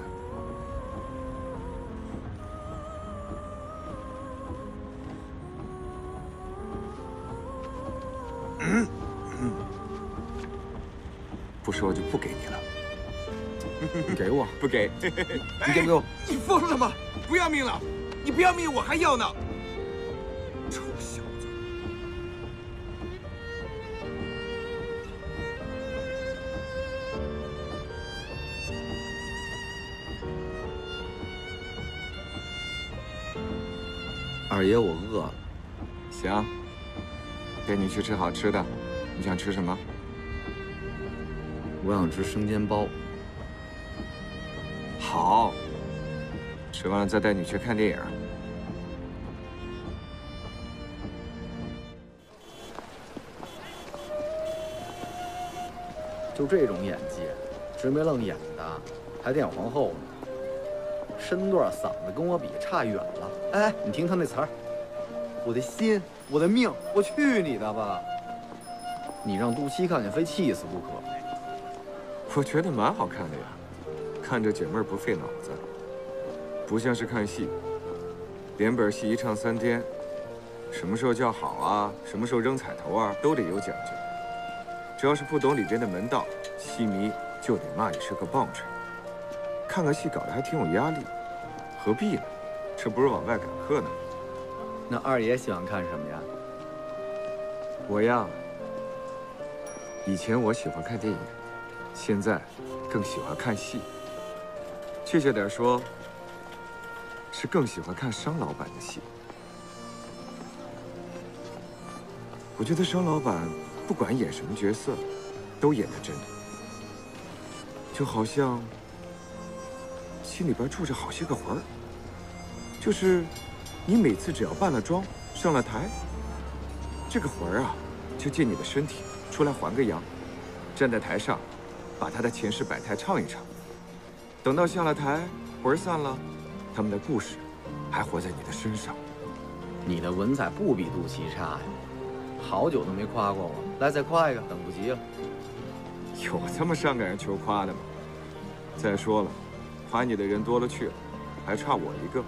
S10: 不说就不给
S3: 给我，
S10: 不给，
S3: 你给不给我？
S22: 你疯了吗？不要命了？你不要命，我还要呢！臭小子！
S3: 二爷，我饿了。
S10: 行，带你去吃好吃的。你想吃什么？
S3: 我想吃生煎包。
S10: 吃完了再带你去看电影。
S3: 就这种演技，直眉愣眼的，还电影皇后呢。身段、嗓子跟我比差远了。哎，你听他那词儿，我的心，我的命，我去你的吧！你让杜七看见，非气死不可。
S10: 我觉得蛮好看的呀，看着解闷不费脑子，不像是看戏。连本戏一唱三天，什么时候叫好啊，什么时候扔彩头啊，都得有讲究。只要是不懂里边的门道，戏迷就得骂你是个棒槌。看个戏搞得还挺有压力，何必呢？这不是往外赶客呢。
S3: 那二爷喜欢看什么呀？
S10: 我呀，以前我喜欢看电影，现在更喜欢看戏。确切点说，是更喜欢看商老板的戏。我觉得商老板不管演什么角色，都演得真，就好像心里边住着好些个魂儿。就是你每次只要扮了妆上了台，这个魂儿啊，就借你的身体出来还个阳，站在台上，把他的前世百态唱一唱。等到下了台，魂儿散了，他们的故事还活在你的身上。
S3: 你的文采不比杜琪差呀，好久都没夸过我，来再夸一个，等不及了。
S10: 有这么上感人求夸的吗？再说了，夸你的人多了去了，还差我一个。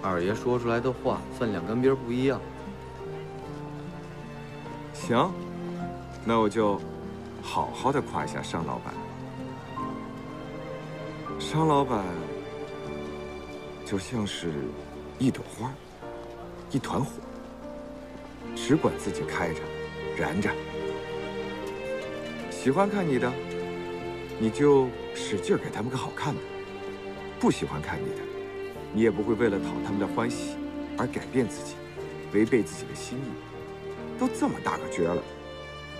S3: 二爷说出来的话分量跟别人不一样。
S10: 行，那我就好好的夸一下商老板。商老板就像是一朵花，一团火，只管自己开着，燃着。喜欢看你的，你就使劲给他们个好看的；不喜欢看你的，你也不会为了讨他们的欢喜而改变自己，违背自己的心意。都这么大个角了，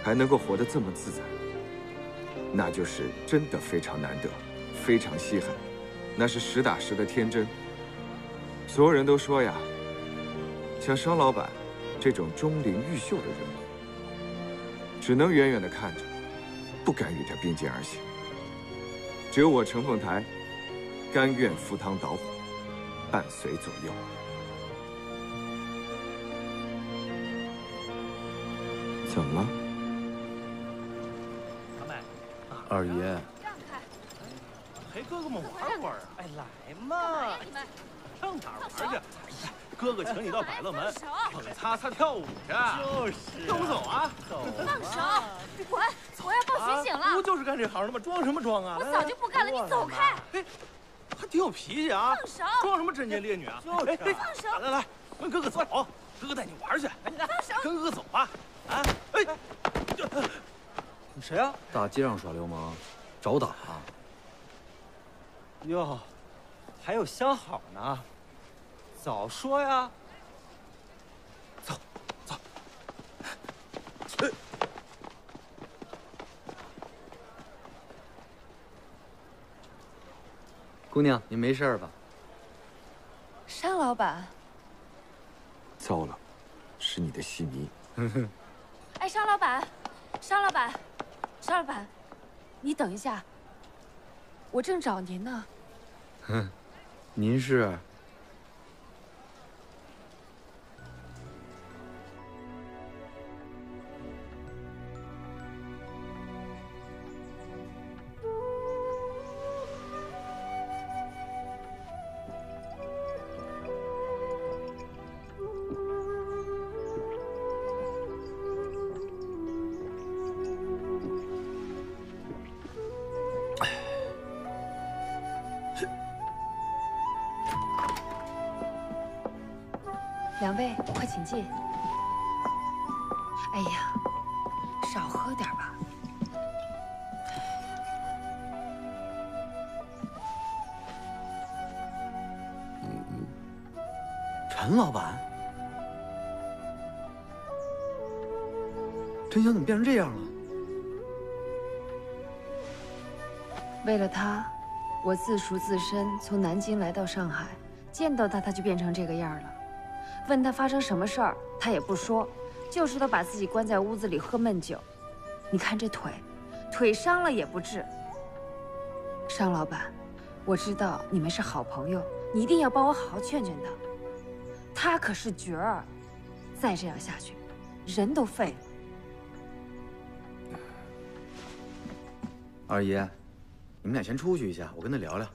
S10: 还能够活得这么自在，那就是真的非常难得，非常稀罕，那是实打实的天真。所有人都说呀，像商老板这种钟灵毓秀的人物，只能远远的看着，不敢与他并肩而行。只有我程凤台，甘愿赴汤蹈火，伴随左右。怎么了？
S3: 二爷，
S23: 陪哥哥们玩会儿啊！哎，来嘛，上哪儿玩去？哎呀，哥哥请你到百乐门捧擦擦跳舞去。就是，跟我走啊！走。
S2: 放手！你滚！我要报巡警了。
S23: 不就是干这行的吗？装什么装啊？
S2: 我早就不干了，你走开！
S23: 哎，还挺有脾气啊！
S2: 放手！
S23: 装什么贞洁烈女啊？
S2: 就是。放手！
S23: 来来来，跟哥哥走，哥哥带你玩去。
S2: 放手！
S23: 跟哥哥走吧。啊！哎，
S3: 你谁啊？大街上耍流氓，找打啊？
S14: 哟，还有相好呢，早说呀！
S23: 走，走。
S3: 姑娘，你没事吧？
S5: 商老板。
S10: 糟了，是你的戏迷。
S5: 哎，商老板，商老板，商老板，你等一下，我正找您呢。
S3: 哼，您是？陈香怎么变成这样了？
S5: 为了他，我自赎自身，从南京来到上海，见到他他就变成这个样了。问他发生什么事儿，他也不说，就知道把自己关在屋子里喝闷酒。你看这腿，腿伤了也不治。商老板，我知道你们是好朋友，你一定要帮我好好劝劝他。他可是角儿，再这样下去，人都废了。
S3: 二姨，你们俩先出去一下，我跟他聊聊。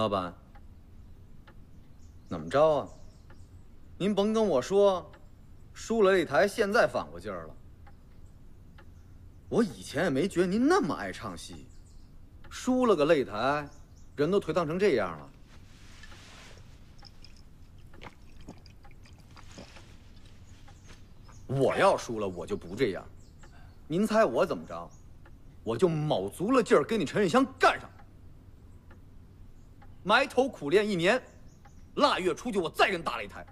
S3: 老板，怎么着啊？您甭跟我说，输了擂台，现在反过劲儿了。我以前也没觉得您那么爱唱戏，输了个擂台，人都颓唐成这样了。
S24: 我要输了，我就不这样。您猜我怎么着？我就卯足了劲儿跟你陈瑞香干上，埋头苦练一年，腊月初九我再跟打擂台。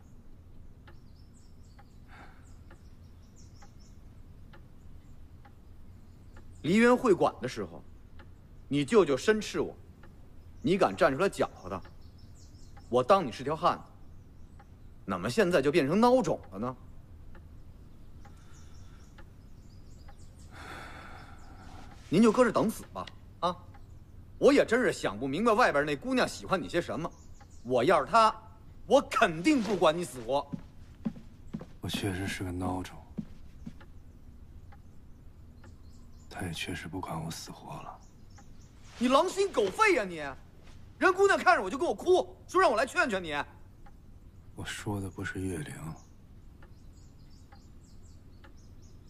S24: 梨园会馆的时候，你舅舅申斥我，你敢站出来搅和他，我当你是条汉子。怎么现在就变成孬种了呢？您就搁这等死吧，啊！我也真是想不明白外边那姑娘喜欢你些什么。我要是她，我肯定不管你死活。
S20: 我确实是个孬种，她也确实不管我死活了。
S24: 你狼心狗肺呀你！人姑娘看着我就跟我哭，说让我来劝劝你。
S20: 我说的不是月玲，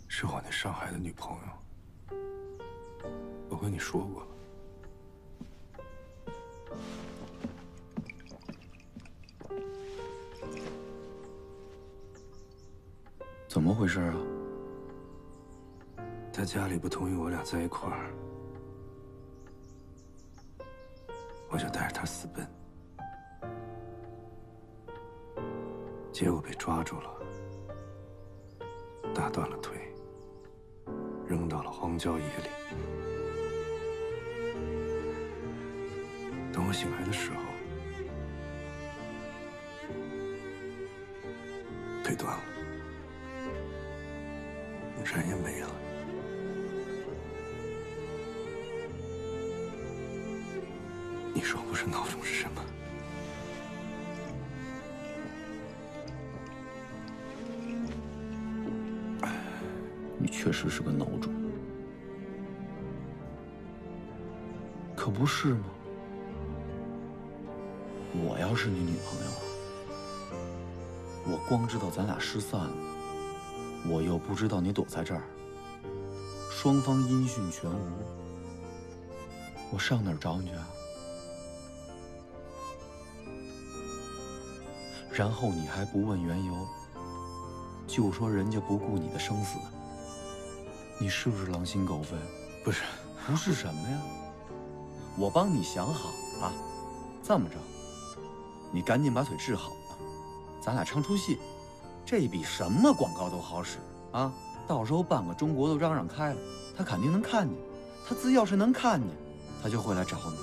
S20: 是我那上海的女朋友。我跟你说过了。
S3: 怎么回事啊？
S20: 他家里不同意我俩在一块儿，我就带着他私奔，结果被抓住了，打断了腿，扔到了荒郊野岭。等我醒来的时候，腿断了。人也没了，你说不是孬种是什么？
S3: 你确实是个孬种，可不是吗？我要是你女朋友，我光知道咱俩失散了。我又不知道你躲在这儿，双方音讯全无，我上哪儿找你去啊？然后你还不问缘由，就说人家不顾你的生死，你是不是狼心狗肺？
S20: 不是，
S3: 不是什么呀？我帮你想好了，这么着，你赶紧把腿治好了，咱俩唱出戏。这比什么广告都好使啊！到时候半个中国都嚷嚷开了，他肯定能看见。他自要是能看见，他就会来找你，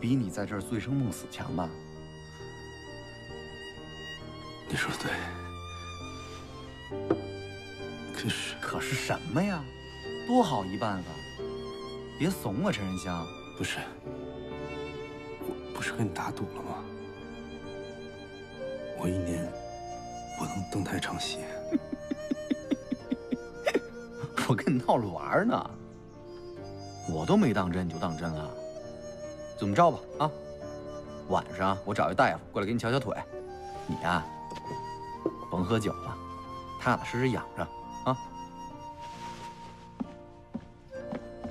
S3: 比你在这儿醉生梦死强吧？
S20: 你说的对，可是
S3: 可是什么呀？多好一办法！别怂啊，陈仁香！
S20: 不是，我不是跟你打赌了吗？我一年。不能登台唱戏，
S3: 我跟你闹着玩呢，我都没当真，你就当真了？怎么着吧？啊，晚上我找一大夫过来给你瞧瞧腿，你呀，甭喝酒了，踏踏实实养着啊。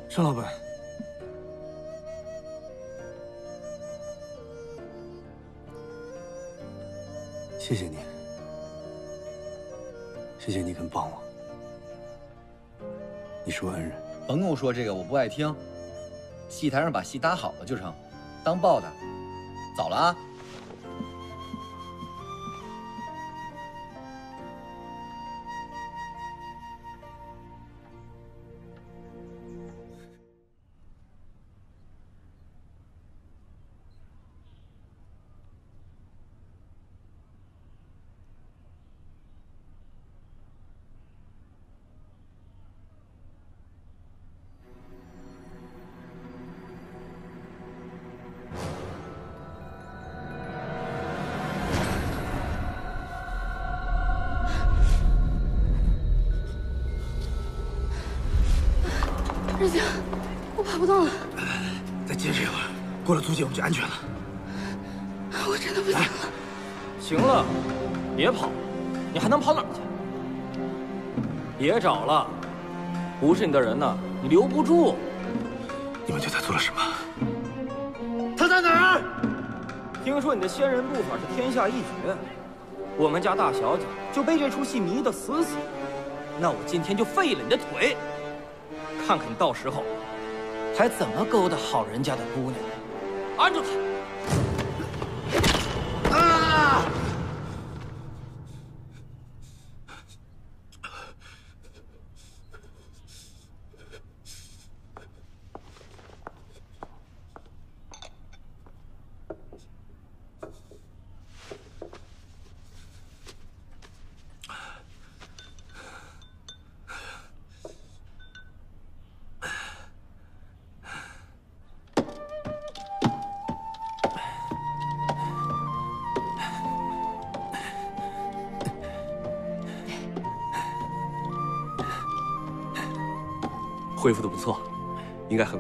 S20: 邵老板，谢谢你。谢谢你肯帮我，你是我恩人。
S3: 甭跟我说这个，我不爱听。戏台上把戏搭好了就成，当报的。走了啊。
S25: 就安全了。
S26: 我真的不行了。
S9: 行了，别跑，你还能跑哪儿去？别找了，不是你的人呢，你留不住。
S25: 你们对他做了什么？
S9: 他在哪儿？听说你的仙人步法是天下一绝，我们家大小姐就被这出戏迷得死死。
S12: 那我今天就废了你的腿，看看你到时候还怎么勾搭好人家的姑娘。按住他！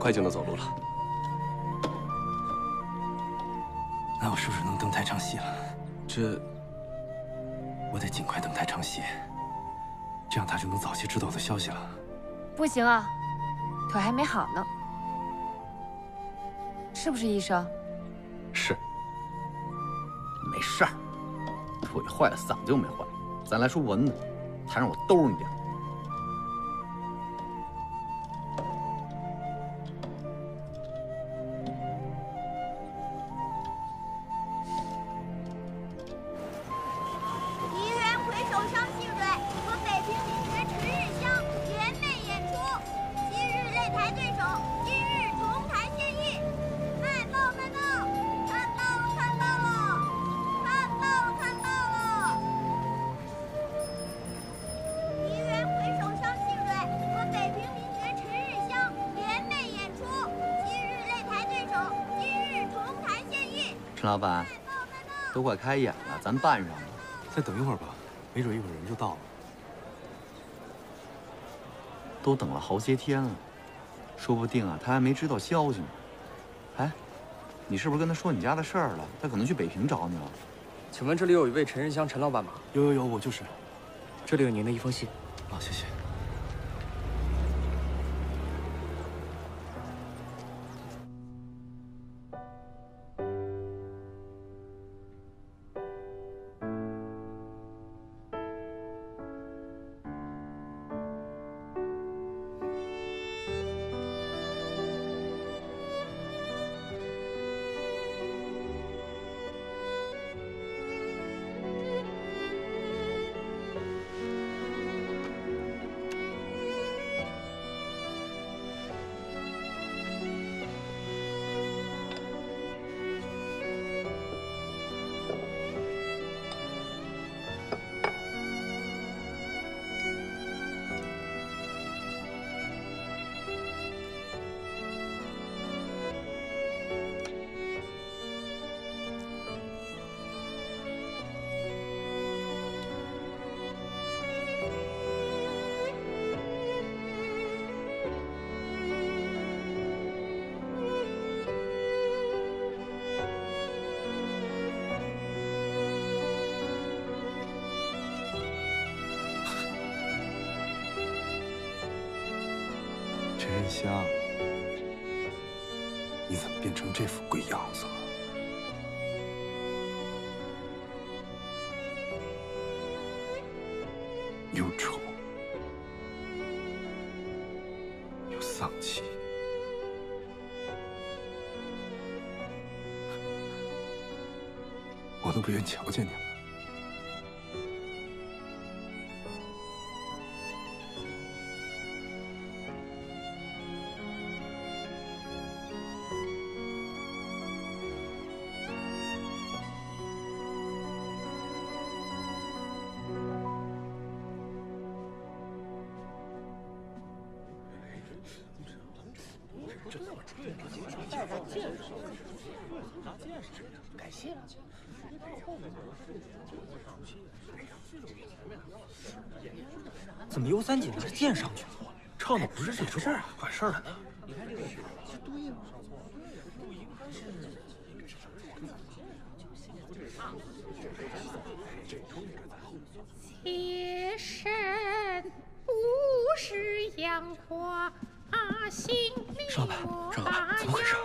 S14: 快就能走路了。
S13: 那我是不是能登台唱戏了？
S14: 这，
S13: 我得尽快登台唱戏，这样他就能早些知道我的消息了。
S5: 不行啊，腿还没好呢，是不是医生？
S13: 是，没事儿，腿坏了嗓子又没坏，咱来说文的，还让我兜你点。开眼了，咱办上了。
S20: 再等一会儿吧，没准一会儿人就到了。
S13: 都等了好些天了，说不定啊，他还没知道消息呢。哎，你是不是跟他说你家的事儿了？他可能去北平找你了。
S9: 请问这里有一位陈仁香陈老板吗？
S20: 有有有，我就是。
S9: 这里有您的一封信。
S20: 啊，谢谢。都不愿瞧见你了。
S12: 唱的不是这出，
S20: 事儿啊，管事儿了呢。
S17: 妾身不是杨花，心里
S12: 少白
S17: 我
S12: 少白
S17: 把
S12: 怎么回事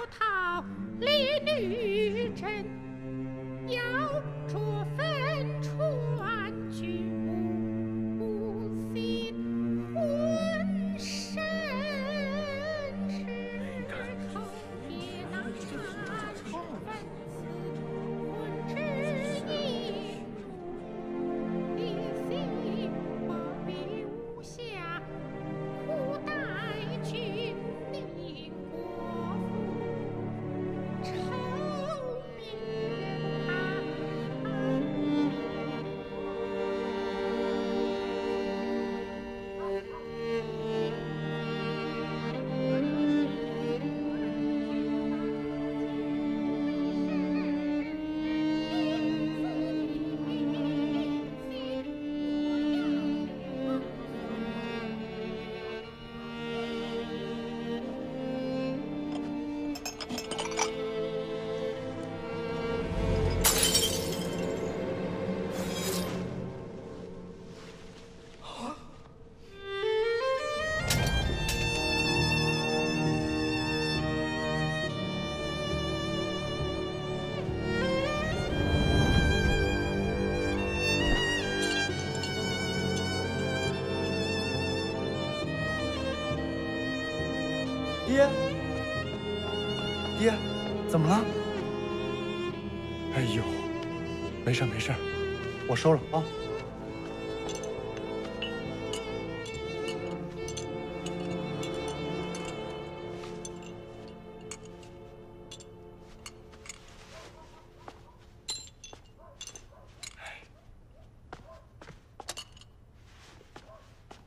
S6: 收了啊。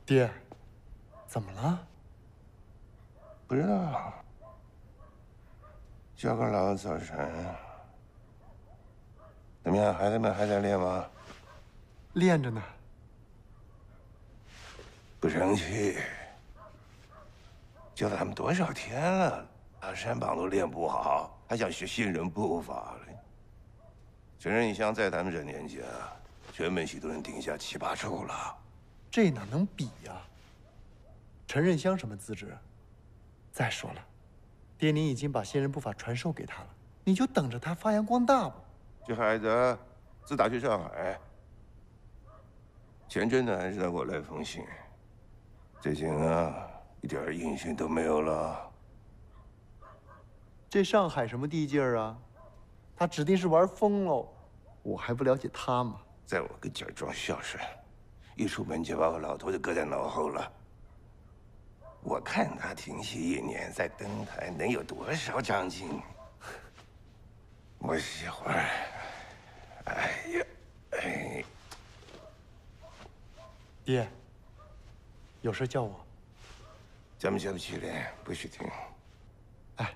S6: 爹，怎么了？
S27: 不知道。叫个老早晨。怎么样，孩子们还在练吗？
S6: 练着呢。
S27: 不生气。教了他们多少天了，大山膀都练不好，还想学新人步伐嘞？陈仁香在咱们这年纪啊，全门系都能顶下七八处了。
S6: 这哪能比呀？陈任香什么资质？再说了，爹您已经把仙人步法传授给他了，你就等着他发扬光大吧。
S27: 这孩子自打去上海，前阵子还是他给我来封信，最近啊，一点音讯都没有了。
S6: 这上海什么地界儿啊？他指定是玩疯喽，我还不了解他吗？
S27: 在我跟前装孝顺，一出门就把我老头子搁在脑后了。我看他停息一年再登台，能有多少长进？我喜欢。哎呀，哎，
S6: 爹，有事叫我。
S27: 咱们下次去练，不许停。
S6: 哎，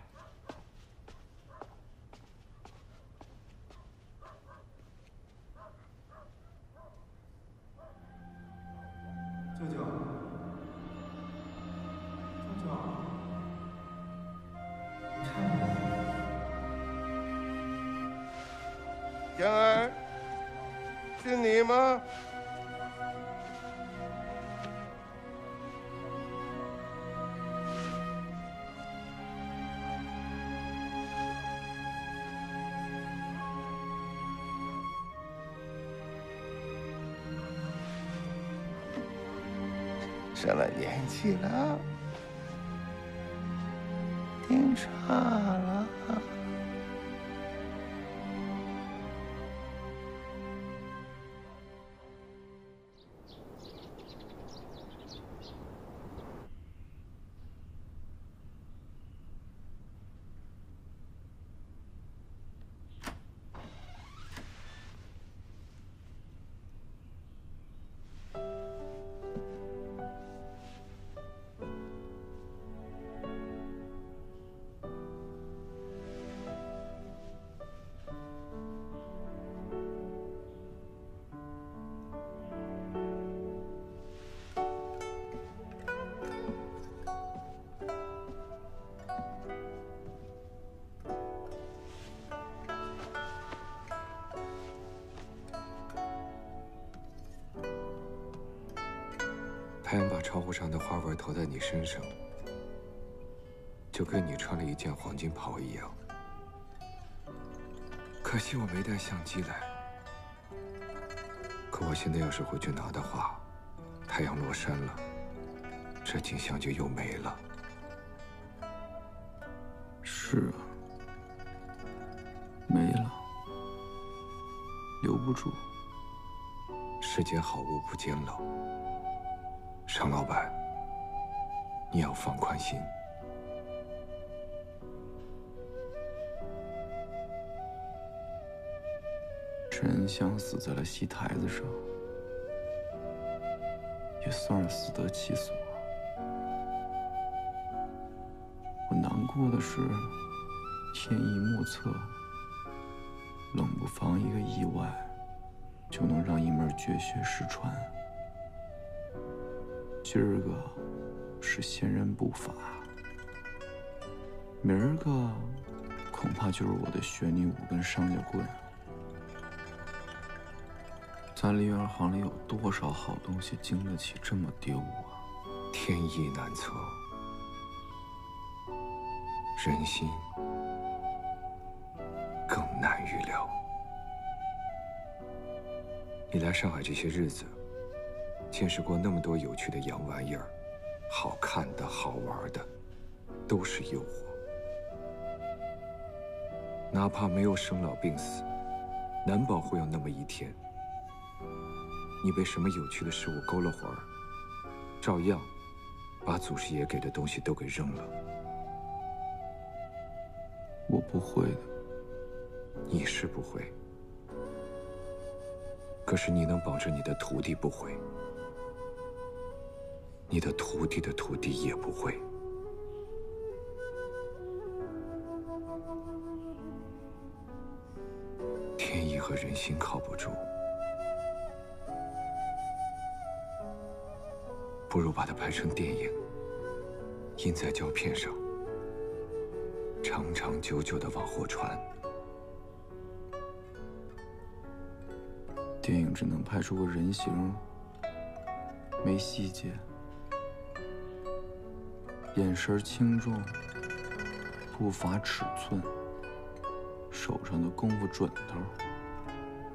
S14: 舅舅，舅舅，
S27: 江儿，是你吗？上了年纪了，听差了。
S10: 身上，就跟你穿了一件黄金袍一样。可惜我没带相机来。可我现在要是回去拿的话，太阳落山了，这景象就又没了。
S3: 是啊，没了，留不住。
S10: 世间好物不坚牢。尚老板，你要放宽心。
S3: 陈香死在了戏台子上，也算是死得其所。我难过的是，天意莫测，冷不防一个意外，就能让一门绝学失传。今儿个是仙人步法，明儿个恐怕就是我的玄女舞跟商家棍。咱梨园行里有多少好东西，经得起这么丢啊？
S10: 天意难测，人心更难预料。你来上海这些日子，见识过那么多有趣的洋玩意儿，好看的好玩的，都是诱惑。哪怕没有生老病死，难保会有那么一天，你被什么有趣的事物勾了魂儿，照样把祖师爷给的东西都给扔了。
S3: 我不会的。
S10: 你是不会，可是你能保证你的徒弟不会，你的徒弟的徒弟也不会。天意和人心靠不住，不如把它拍成电影，印在胶片上，长长久久的往后传。
S3: 电影只能拍出个人形，没细节，眼神轻重，步伐尺寸，手上的功夫准头，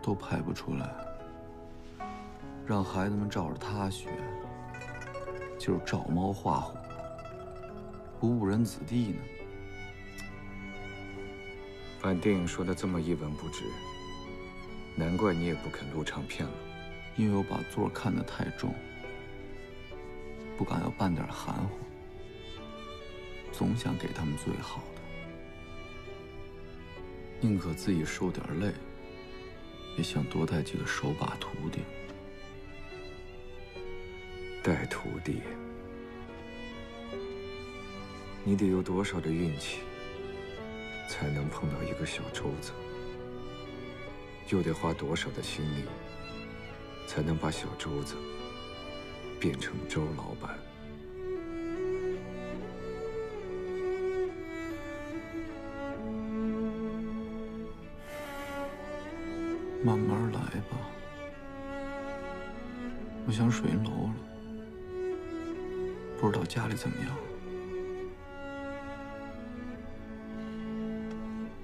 S3: 都拍不出来。让孩子们照着他学，就是照猫画虎，不误人子弟呢。
S10: 按电影说的这么一文不值。难怪你也不肯录唱片了，
S3: 因为我把座看得太重，不敢要半点含糊，总想给他们最好的，宁可自己受点累，也想多带几个手把徒弟。
S10: 带徒弟，你得有多少的运气，才能碰到一个小周子？又得花多少的心力，才能把小周子变成周老板？
S3: 慢慢来吧，我想水银楼了，不知道家里怎么样。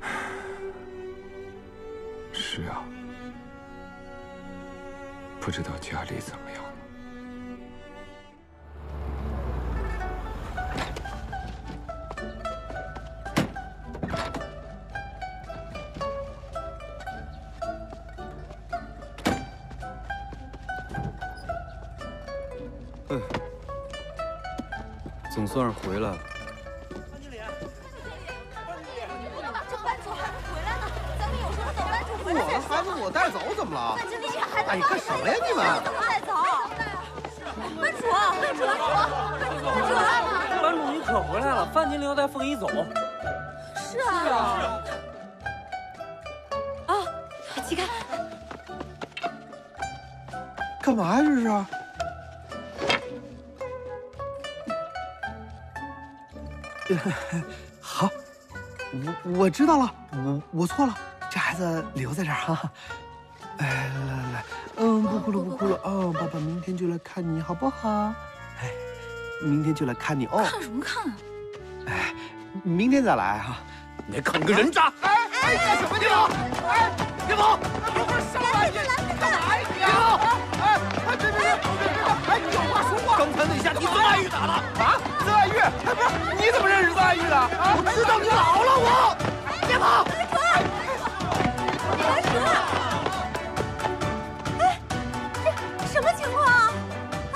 S10: 是啊，不知道家里怎么
S9: 算是回来了。
S23: 我的孩子我带走怎么了？哎，你干什么呀你们？
S5: 带走！班主，班主，班主，班主！
S4: 班主，你可回来了！范金玲要带凤仪走。
S5: 是啊。啊，起开！
S23: 干嘛呀这是？好，我我知道了，我我错了。这孩子留在这儿哈，哎，来来来，嗯，不哭了不哭了，哦，爸爸明天就来看你好不好？哎，明天就来看你哦。
S5: 看什么看啊？
S23: 哎，明天再来哈。
S19: 你看你个人渣！
S23: 哎哎，干什么你？哎，别跑！不是上来你干嘛呀你？别跑！哎哎别别别别别！哎，有话说话。
S19: 刚才那下你曾爱玉打了
S23: 啊？玉？哎，不是，你怎么认识曾爱玉的？啊，
S19: 我知道你老了我。
S23: 别跑！
S5: 班主，哎，这什么情况啊？啊！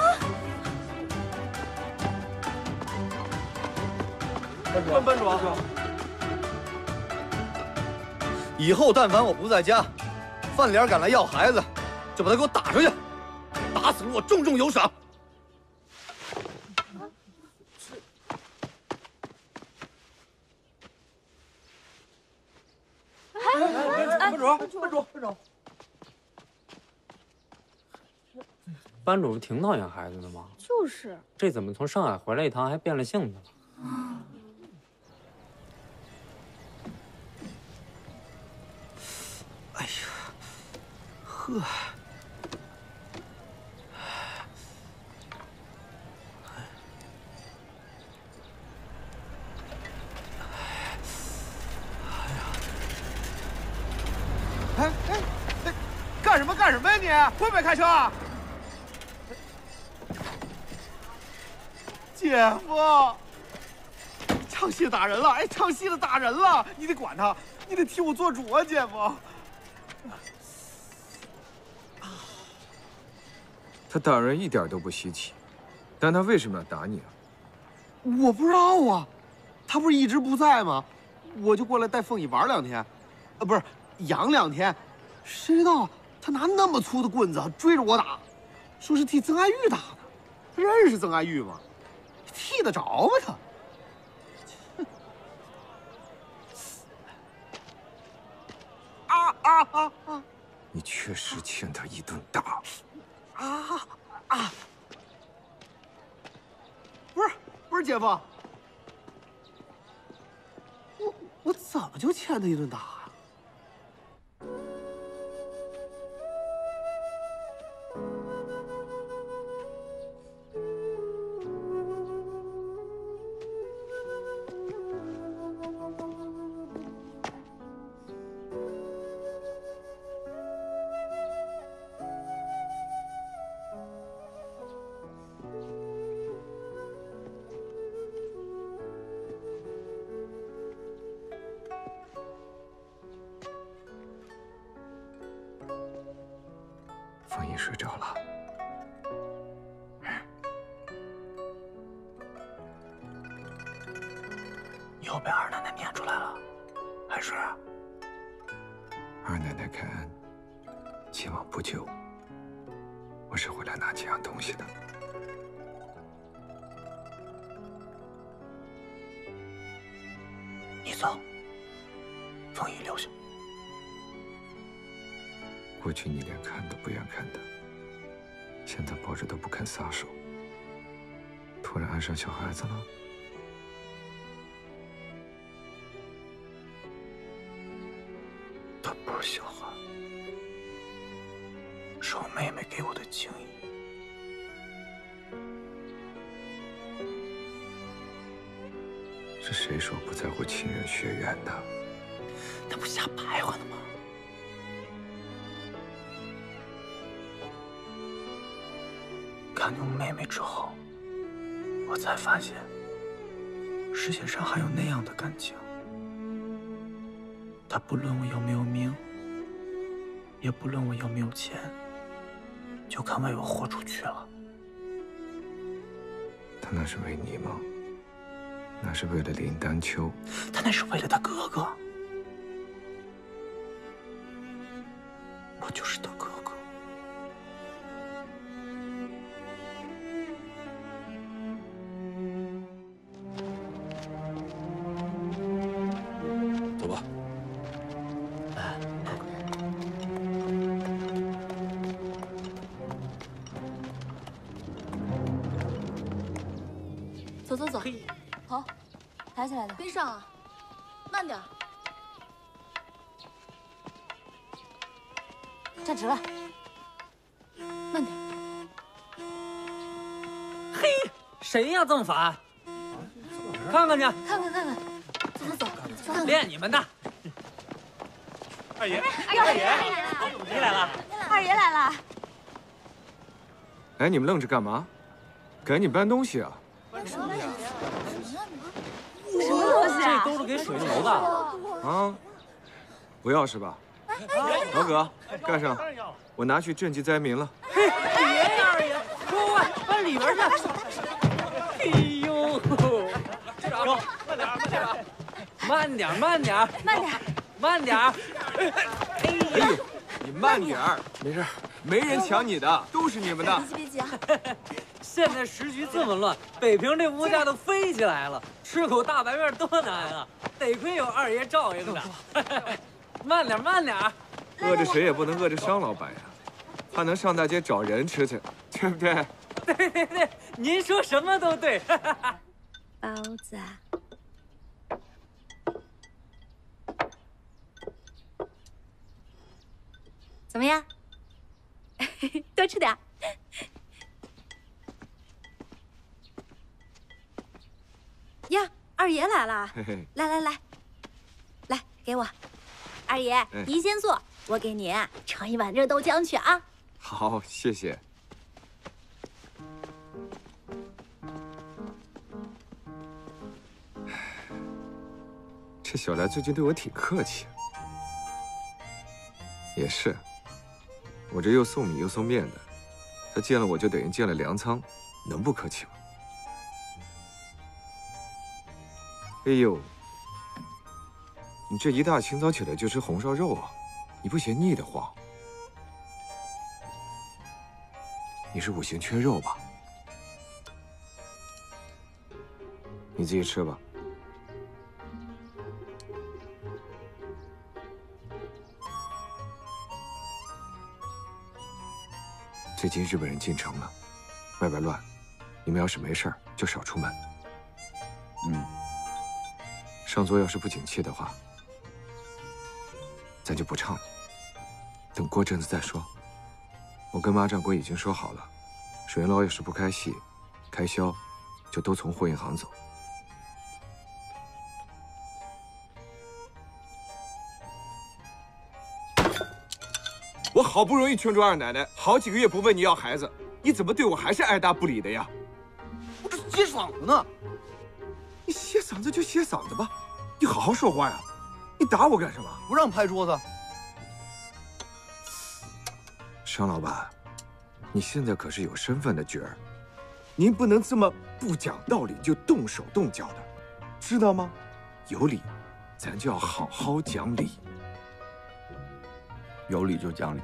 S14: 班班主，以后但凡我不在家，范莲敢来要孩子，就把他给我打出去，打死了我重重有赏。
S4: 班主，班主，班主，班主挺讨厌孩子的吗？
S5: 就是。
S4: 这怎么从上海回来一趟还变了性子了？
S23: 哎呀，呵。哎哎哎，干什么干什么呀你？会不会开车啊？姐夫，唱戏的打人了！哎，唱戏的打人了！你得管他，你得替我做主啊，姐夫。
S10: 他打人一点都不稀奇，但他为什么要打你啊？
S23: 我不知道啊，他不是一直不在吗？我就过来带凤仪玩两天，啊，不是养两天。谁知道他拿那么粗的棍子追着我打，说是替曾爱玉打的。他认识曾爱玉吗？替得着吗他？啊啊啊啊！
S10: 你确实欠他一顿打。
S23: 啊啊！不是不是，姐夫，我我怎么就欠他一顿打
S10: 他不
S23: 论我有没有命，也不论我有没有钱，就肯为我豁出去了。
S10: 他那是为你吗？那是为了林丹秋。
S23: 他那是为了他哥哥。
S20: 走
S16: 走走，好，抬起来的。
S5: 跟上啊，慢点。
S16: 站直了。
S5: 慢点。
S4: 嘿，谁呀这么烦？看看去，
S5: 看看看看，走走走。
S4: 练你们的。
S18: 二爷，
S5: 二爷，
S4: 你来了。
S5: 二爷来了。
S10: 哎，你们愣着干嘛？赶紧搬东西啊！
S5: 搬什么东西啊？
S4: 什么东西啊？这都是给水牛的。
S10: 啊，不要是吧？老葛，盖上，我拿去赈济灾民了。
S4: 嘿，别呀，二爷，快快搬里边去。哎呦，走，慢点，慢点，慢点，
S5: 慢点，
S4: 慢点。
S10: 哎呦，你慢点儿，没事，没人抢你的，都是你们的。
S5: 别急别急啊！
S4: 现在时局这么乱，北平这物价都飞起来了，吃口大白面多难啊！得亏有二爷照应着。慢点，慢点。
S10: 饿着谁也不能饿着商老板呀，他能上大街找人吃去，对不对？
S4: 对对对，您说什么都对。
S5: 包子。怎么样？多吃点。呀，二爷来了！
S10: 嘿嘿，
S5: 来来来，来给我，二爷您先坐，我给您盛一碗热豆浆去啊。
S10: 好，谢谢。这小来最近对我挺客气。也是，我这又送米又送面的，他见了我就等于见了粮仓，能不客气吗？哎呦，你这一大清早起来就吃红烧肉啊，你不嫌腻得慌？你是五行缺肉吧？你自己吃吧。最近日本人进城了，外边乱，你们要是没事儿就少出门。嗯。上座要是不景气的话，咱就不唱了，等过阵子再说。我跟马掌柜已经说好了，水云楼要是不开戏，开销就都从货运行走。我好不容易劝住二奶奶，好几个月不问你要孩子，你怎么对我还是爱答不理的呀？
S28: 我这歇嗓子呢。
S10: 你歇嗓子就歇嗓子吧，你好好说话呀！你打我干什么？
S28: 不让拍桌子。
S10: 商老板，你现在可是有身份的角儿，您不能这么不讲道理就动手动脚的，知道吗？有理，咱就要好好讲理。
S29: 有理就讲理，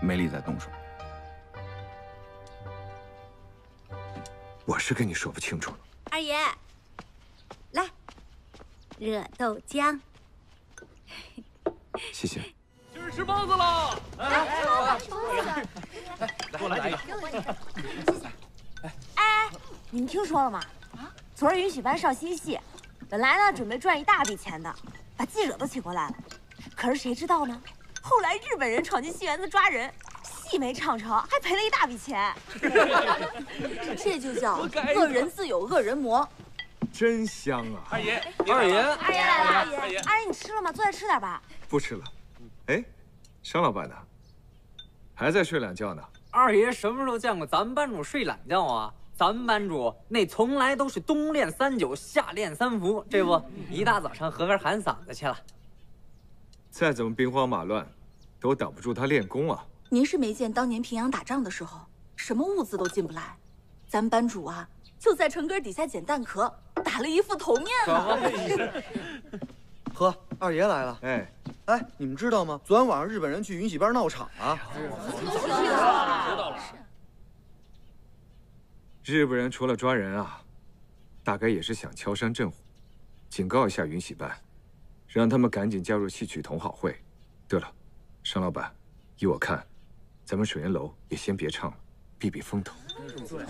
S29: 没理再动手。
S10: 我是跟你说不清楚了。
S7: 二爷，来，热豆浆。
S10: 谢谢。
S30: 今儿吃包子了！
S7: 来，吃包子，吃包子。
S30: 给我来几
S7: 个。
S5: 谢谢。哎，你们听说了吗？啊，昨儿允许班上新戏，本来呢准备赚一大笔钱的，把记者都请过来了。可是谁知道呢？后来日本人闯进戏园子抓人，戏没唱成，还赔了一大笔钱。
S11: 这就叫恶人自有恶人磨。
S10: 真香啊！
S30: 二爷，
S4: 二爷，
S5: 二爷来了！二爷，二爷你吃了吗？坐下吃点吧。
S10: 不吃了。哎，商老板呢？还在睡懒觉呢？
S4: 二爷什么时候见过咱们班主睡懒觉啊？咱们班主那从来都是冬练三九，夏练三伏，这不一大早上河边喊嗓子去了。
S10: 再怎么兵荒马乱，都挡不住他练功啊！
S11: 您是没见当年平阳打仗的时候，什么物资都进不来，咱们班主啊就在城根底下捡蛋壳，打了一副头面呢。
S3: 呵，二爷来了。
S10: 哎，
S3: 哎，你们知道吗？昨天晚上日本人去云喜班闹场啊！
S30: 知道了。
S10: 日本人除了抓人啊，大概也是想敲山震虎，警告一下云喜班。让他们赶紧加入戏曲同好会。对了，商老板，依我看，咱们水云楼也先别唱了，避避风头。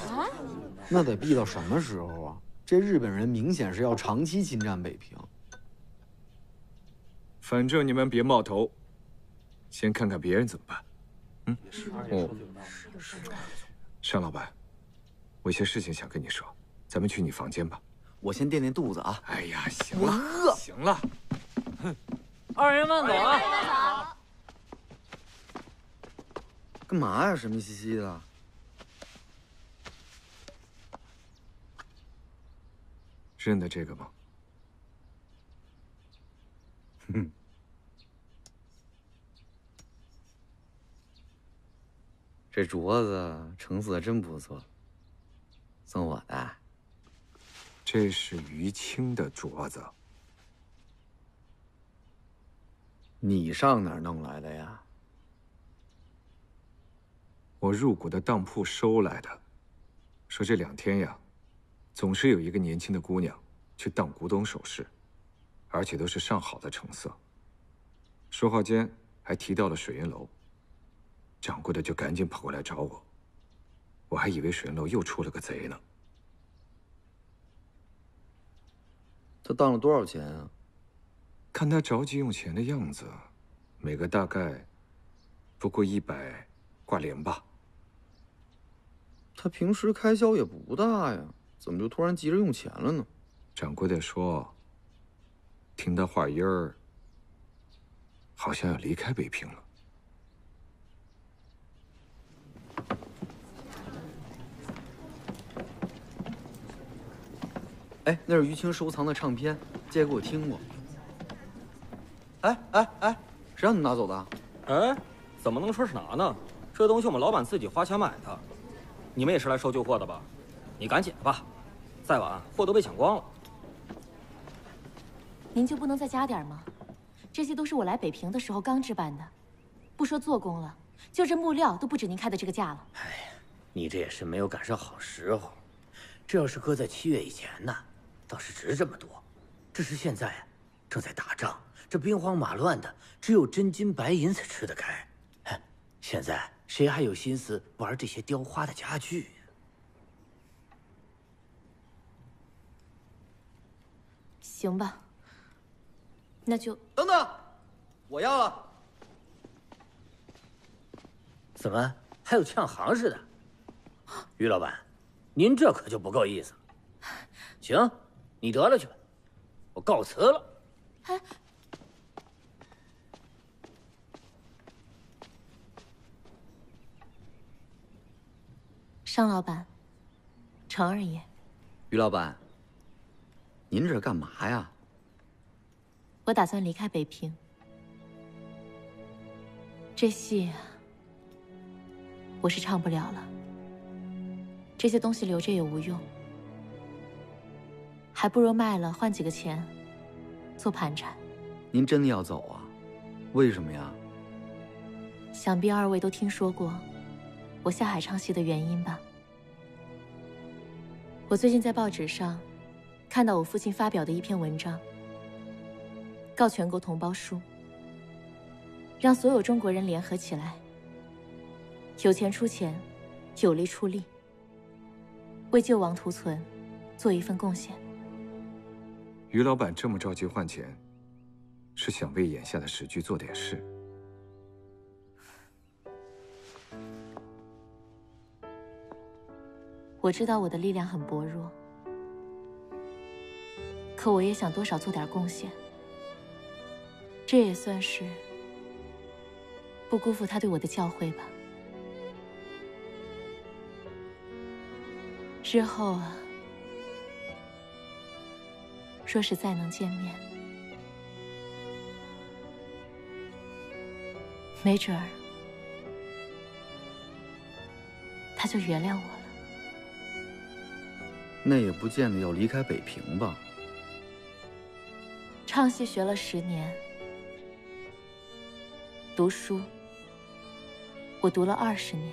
S31: 啊？那得避到什么时候啊？这日本人明显是要长期侵占北平。
S10: 反正你们别冒头，先看看别人怎么办。嗯。哦。尚老板，我有些事情想跟你说，咱们去你房间吧。
S3: 我先垫垫肚子啊。
S10: 哎呀，行了，饿，行了。
S4: 二爷慢走啊！
S3: 干嘛呀？神秘兮兮的。
S10: 认得这个吗？
S3: 哼。这镯子成色真不错，送我的。
S10: 这是于青的镯子。
S3: 你上哪儿弄来的呀？
S10: 我入股的当铺收来的。说这两天呀，总是有一个年轻的姑娘去当古董首饰，而且都是上好的成色。说话间还提到了水云楼，掌柜的就赶紧跑过来找我。我还以为水云楼又出了个贼呢。
S3: 他当了多少钱啊？
S10: 看他着急用钱的样子，每个大概不过一百挂零吧。
S3: 他平时开销也不大呀，怎么就突然急着用钱了呢？
S10: 掌柜的说，听他话音儿，好像要离开北平了。
S3: 哎，那是于青收藏的唱片，借给我听过。
S32: 哎哎哎，谁让你拿走的？
S9: 哎，怎么能说是拿呢？这东西我们老板自己花钱买的，你们也是来收旧货的吧？你赶紧的吧，再晚货都被抢光了。
S33: 您就不能再加点吗？这些都是我来北平的时候刚置办的，不说做工了，就这木料都不止您开的这个价了。
S34: 哎你这也是没有赶上好时候，这要是搁在七月以前呢，倒是值这么多。只是现在啊，正在打仗，这兵荒马乱的，只有真金白银才吃得开。哼，现在谁还有心思玩这些雕花的家具呀？
S33: 行吧，那就
S32: 等等，我要了。
S34: 怎么还有呛行似的？于老板，您这可就不够意思了。行，你得了去吧，我告辞了。
S33: 商老板，程二爷，
S3: 于老板，您这是干嘛呀？
S33: 我打算离开北平。这戏啊，我是唱不了了。这些东西留着也无用，还不如卖了换几个钱，做盘缠。
S3: 您真的要走啊？为什么呀？
S33: 想必二位都听说过我下海唱戏的原因吧？我最近在报纸上看到我父亲发表的一篇文章，告全国同胞书，让所有中国人联合起来，有钱出钱，有力出力，为救亡图存做一份贡献。
S10: 于老板这么着急换钱，是想为眼下的时局做点事。
S33: 我知道我的力量很薄弱，可我也想多少做点贡献。这也算是不辜负他对我的教诲吧。日后啊，若是再能见面，没准儿他就原谅我了。
S3: 那也不见得要离开北平吧？
S33: 唱戏学了十年，读书我读了二十年。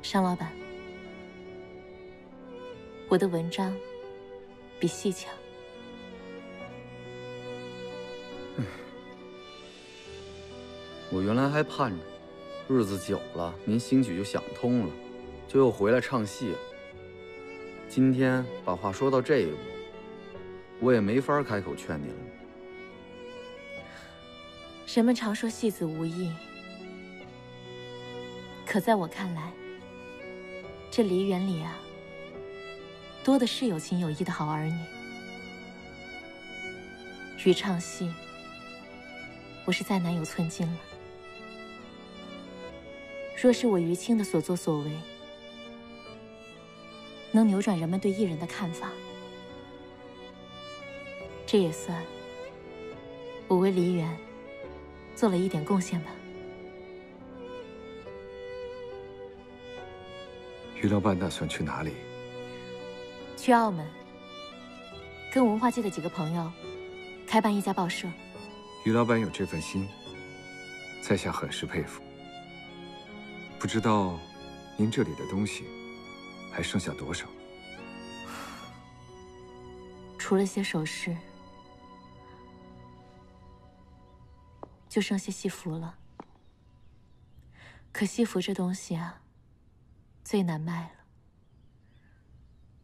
S33: 商老板，我的文章比戏强。
S3: 我原来还盼着，日子久了，您兴许就想通了，就又回来唱戏了。今天把话说到这一步，我也没法开口劝你了。
S33: 人们常说戏子无义，可在我看来，这梨园里啊，多的是有情有义的好儿女。于唱戏，我是再难有寸进了。若是我于青的所作所为能扭转人们对艺人的看法，这也算我为梨园做了一点贡献吧。
S10: 于老板打算去哪里？
S33: 去澳门，跟文化界的几个朋友开办一家报社。
S10: 于老板有这份心，在下很是佩服。不知道您这里的东西还剩下多少？
S33: 除了些首饰，就剩些戏服了。可戏服这东西啊，最难卖了。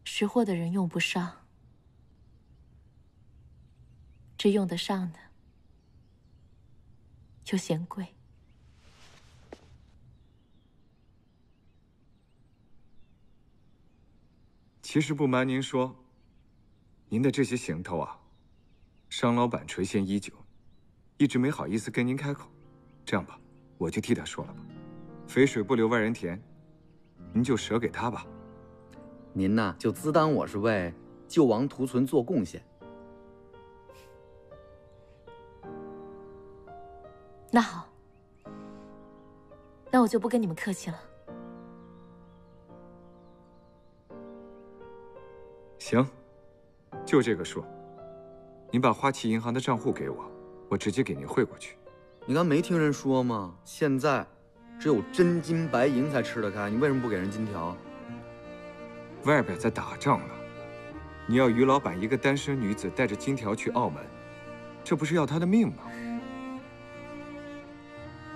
S33: 识货的人用不上，这用得上的又嫌贵。
S10: 其实不瞒您说，您的这些行头啊，商老板垂涎已久，一直没好意思跟您开口。这样吧，我就替他说了吧。肥水不流外人田，您就舍给他吧。
S3: 您呐，就自当我是为救亡图存做贡献。
S33: 那好，那我就不跟你们客气了。
S10: 行，就这个数。您把花旗银行的账户给我，我直接给您汇过去。
S3: 你刚没听人说吗？现在只有真金白银才吃得开，你为什么不给人金条？
S10: 外边在打仗呢，你要于老板一个单身女子带着金条去澳门，这不是要她的命吗？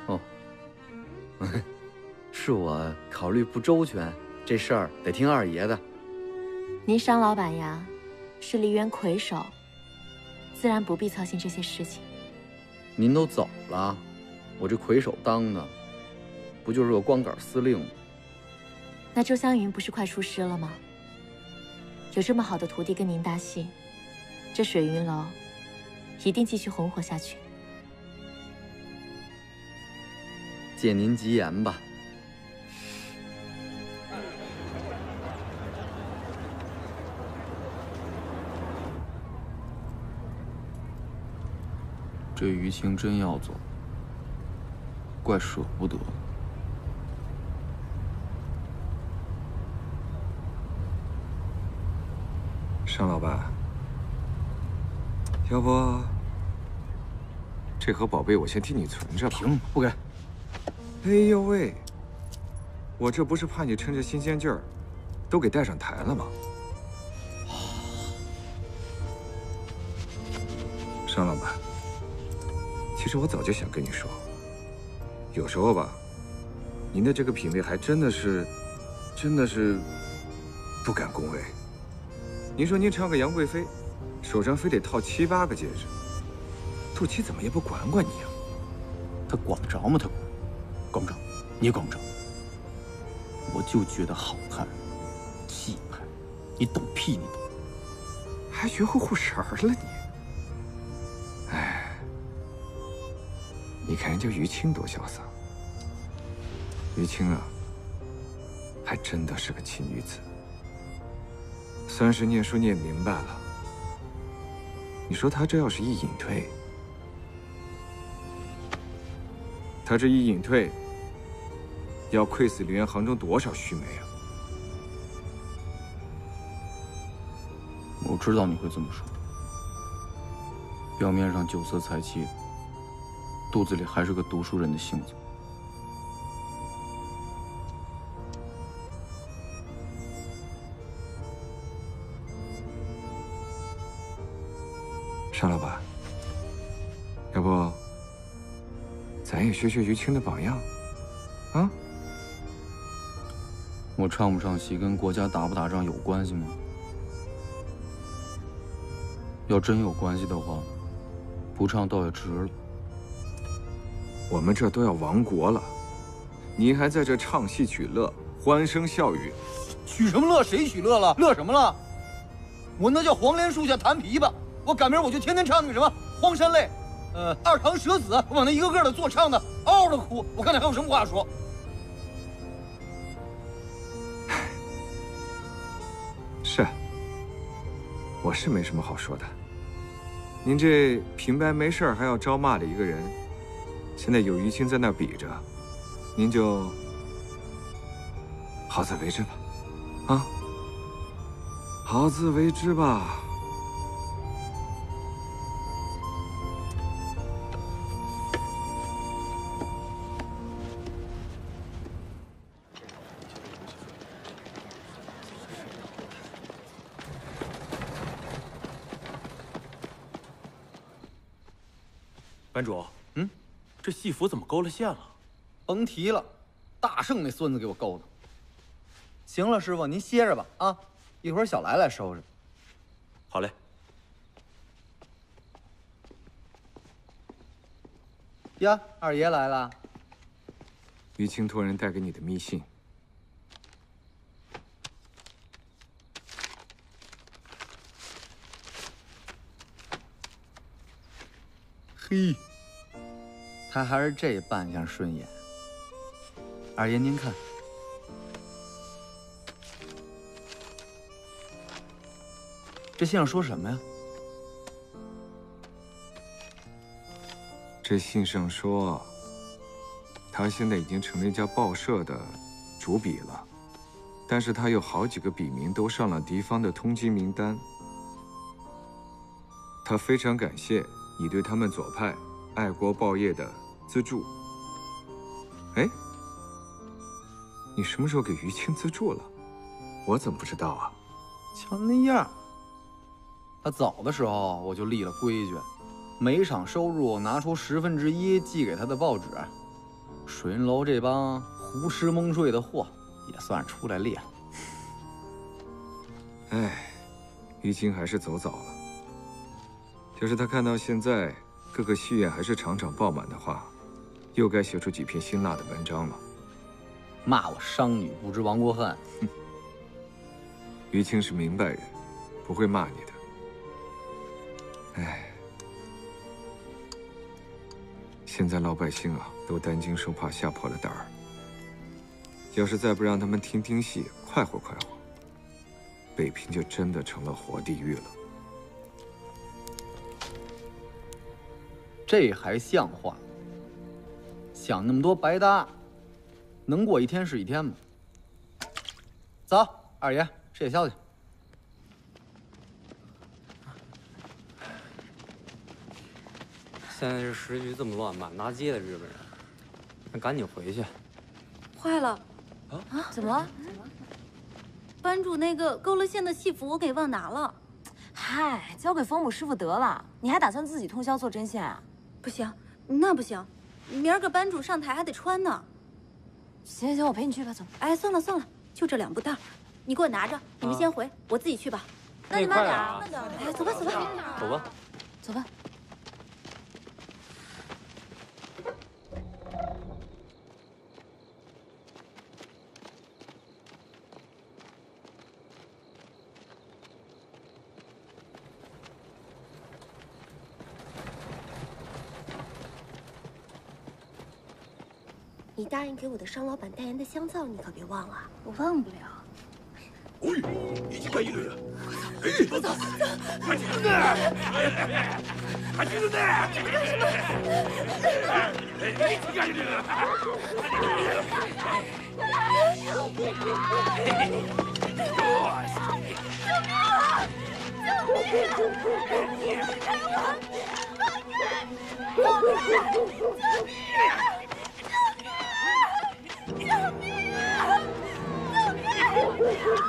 S3: 哦，是我考虑不周全，这事儿得听二爷的。
S33: 您商老板呀，是梨园魁首，自然不必操心这些事情。
S3: 您都走了，我这魁首当的，不就是个光杆司令吗？
S33: 那周湘云不是快出师了吗？有这么好的徒弟跟您搭戏，这水云楼一定继续红火下去。
S3: 借您吉言吧。这于青真要走，怪舍不得。
S10: 尚老板，要不这盒宝贝我先替你存着吧？
S3: 停，不给。
S10: 哎呦喂，我这不是怕你趁着新鲜劲儿，都给带上台了吗？其实我早就想跟你说，有时候吧，您的这个品味还真的是，真的是不敢恭维。您说您唱个杨贵妃，手上非得套七八个戒指，杜琪怎么也不管管你啊？
S3: 他管不着吗？他管不着，你也管不着。我就觉得好看，气派，你懂屁？你懂？
S10: 还学会护神儿了你？看人家于青多潇洒。于青啊，还真的是个奇女子。算是念书念明白了。你说他这要是一隐退，他这一隐退，要愧死梨园行中多少须眉啊！
S3: 我知道你会这么说，表面上酒色财气，肚子里还是个读书人的性子。
S10: 沙老板，要不咱也学学于青的榜样，啊？
S3: 我唱不唱戏跟国家打不打仗有关系吗？要真有关系的话，不唱倒也值了。
S10: 我们这都要亡国了，你还在这唱戏取乐，欢声笑语，
S3: 取什么乐？谁取乐了？乐什么了？我那叫黄连树下弹琵琶。我赶明我就天天唱那个什么《荒山泪》，呃，二堂舍子，我往那一个个的坐唱的嗷嗷的哭。我看你还有什么话说？
S10: 是，我是没什么好说的。您这平白没事还要招骂的一个人，现在有于青在那比着，您就好自为之吧，啊，好自为之吧。
S20: 这戏服怎么勾了线了？
S3: 甭提了，大圣那孙子给我勾的。行了，师傅您歇着吧，啊，一会儿小来来收拾。
S20: 好嘞。
S3: 呀，二爷来了。
S10: 于青托人带给你的密信。
S3: 嘿，他还是这扮相顺眼。二爷您看，这信上说什么呀？
S10: 这信上说，他现在已经成了一家报社的主笔了，但是他有好几个笔名都上了敌方的通缉名单。他非常感谢你对他们左派爱国报业的资助。哎，你什么时候给于青资助了？我怎么不知道啊？
S3: 瞧那样，他走的时候我就立了规矩，每场收入拿出十分之一寄给他的报纸。水云楼这帮胡吃蒙睡的货，也算出来练。
S10: 哎，于青还是走早了。要是他看到现在各个戏院还是场场爆满的话，又该写出几篇辛辣的文章了。
S3: 骂我商女不知亡国恨。
S10: 哼，于青是明白人，不会骂你的。哎，现在老百姓啊，都担惊受怕，吓破了胆儿。要是再不让他们听听戏，快活快活，北平就真的成了活地狱了。
S3: 这还像话？想那么多白搭，能过一天是一天吗？走，二爷吃夜宵去。
S4: 现在这时局这么乱，满大街的日本人，咱赶紧回去。
S5: 坏了！
S35: 啊？怎么了？
S5: 班主那个勾了线的戏服我给忘拿了。
S35: 嗨，交给风母师傅得了。你还打算自己通宵做针线啊？
S5: 不行，那不行，明儿个班主上台还得穿呢。
S35: 行行行，我陪你去吧，走。
S5: 哎，算了算了，就这两布袋，你给我拿着。你们先回，我自己去吧。
S35: 那你慢点啊！
S5: 慢点。哎，走吧走吧。
S4: 走吧，
S35: 走吧。
S7: 答应给我的商老板代言的香皂，你可别忘了。
S5: 我忘不了。
S27: 哎，已经干一轮了。哎，走走走，快进来！快进来！干什么？哎，你干什么？救命啊！救命啊！救命啊！放开我！放开！救命！救命啊！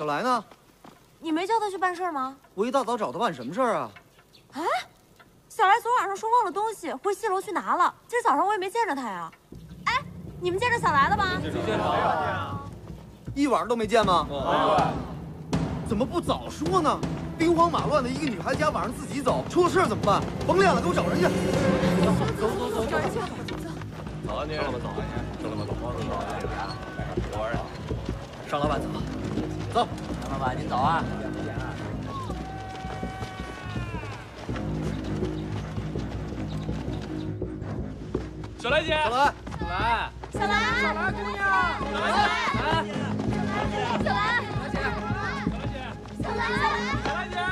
S17: 小来呢？
S35: 你没叫他去办事吗？
S17: 我一大早找他办什么事儿啊？
S35: 哎？小来昨晚上说忘了东西，回戏楼去拿了。今儿早上我也没见着他呀。哎，你们见着小来了吗？
S17: 见着。一晚上都没见吗？怎么不早说呢？
S3: 兵荒马乱的一个女孩家晚上自己走，出了事儿怎么办？甭练了，给我找人去。
S4: 走走走走，
S13: 找人去。
S4: 走啊你，走了吗？走啊你，走了吗？走。我儿，
S14: 尚老板走，
S4: 走。尚老板您走啊。小兰姐，小兰，小兰，
S13: 小兰，
S4: 小兰姑娘，
S13: 小兰，
S4: 小兰，
S13: 小兰，
S4: 小兰姐，
S13: 小兰，
S4: 小兰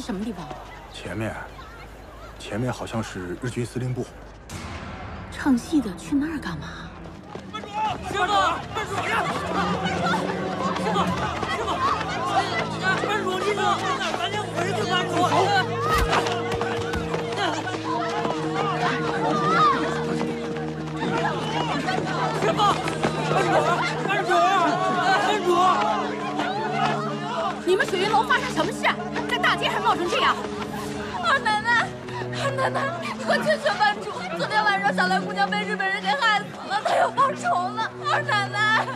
S36: 是
S1: 什么地方？
S6: 前面，前面好像是日军司令部。
S1: 唱戏的去那儿干嘛？
S37: 师傅，班主，师傅，师傅，班主，你说赶紧回去，班主。师傅，班主，班主，班主，
S1: 你们水云楼发这样！
S5: 二奶奶，二奶奶，你快劝劝班主！昨天晚上小兰姑娘被日本人给害死了，她要报仇了。二奶奶，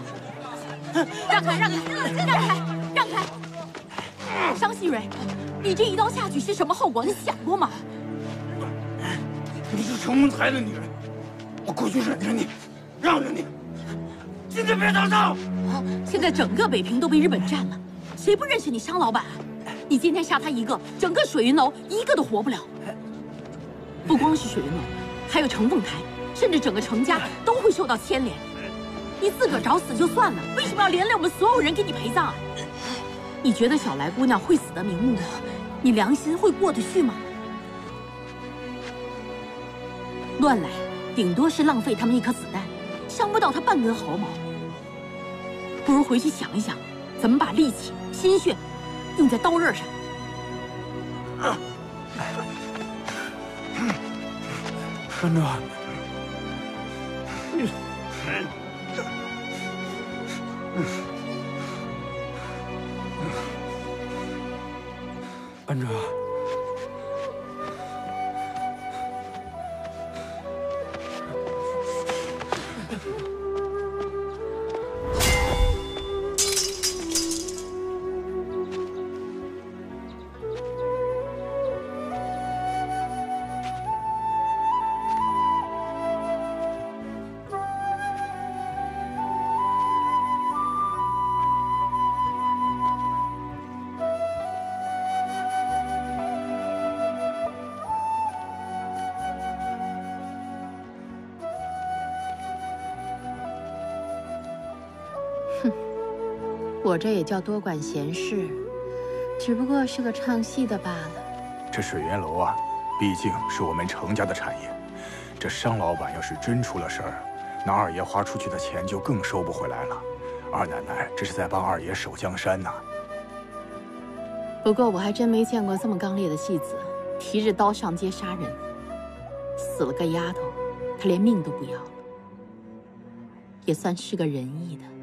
S1: 让开，让开，让开，让开！商细蕊，你这一刀下去是什么后果？你想过吗？
S17: 你是承蒙才的女人，我过去忍着你，让着你，今天别当道。
S1: 现在整个北平都被日本占了，谁不认识你商老板啊？你今天杀他一个，整个水云楼一个都活不了。不光是水云楼，还有承凤台，甚至整个程家都会受到牵连。你自个儿找死就算了，为什么要连累我们所有人给你陪葬啊？你觉得小来姑娘会死得瞑目吗？你良心会过得去吗？乱来，顶多是浪费他们一颗子弹，伤不到他半根毫毛。不如回去想一想，怎么把力气、心血用在刀刃上。
S6: 班主，班主，
S1: 我这也叫多管闲事，只不过是个唱戏的罢了。
S6: 这水源楼啊，毕竟是我们程家的产业。这商老板要是真出了事儿，那二爷花出去的钱就更收不回来了。二奶奶这是在帮二爷守江山呐。
S1: 不过我还真没见过这么刚烈的戏子，提着刀上街杀人，死了个丫头，他连命都不要了，也算是个仁义的。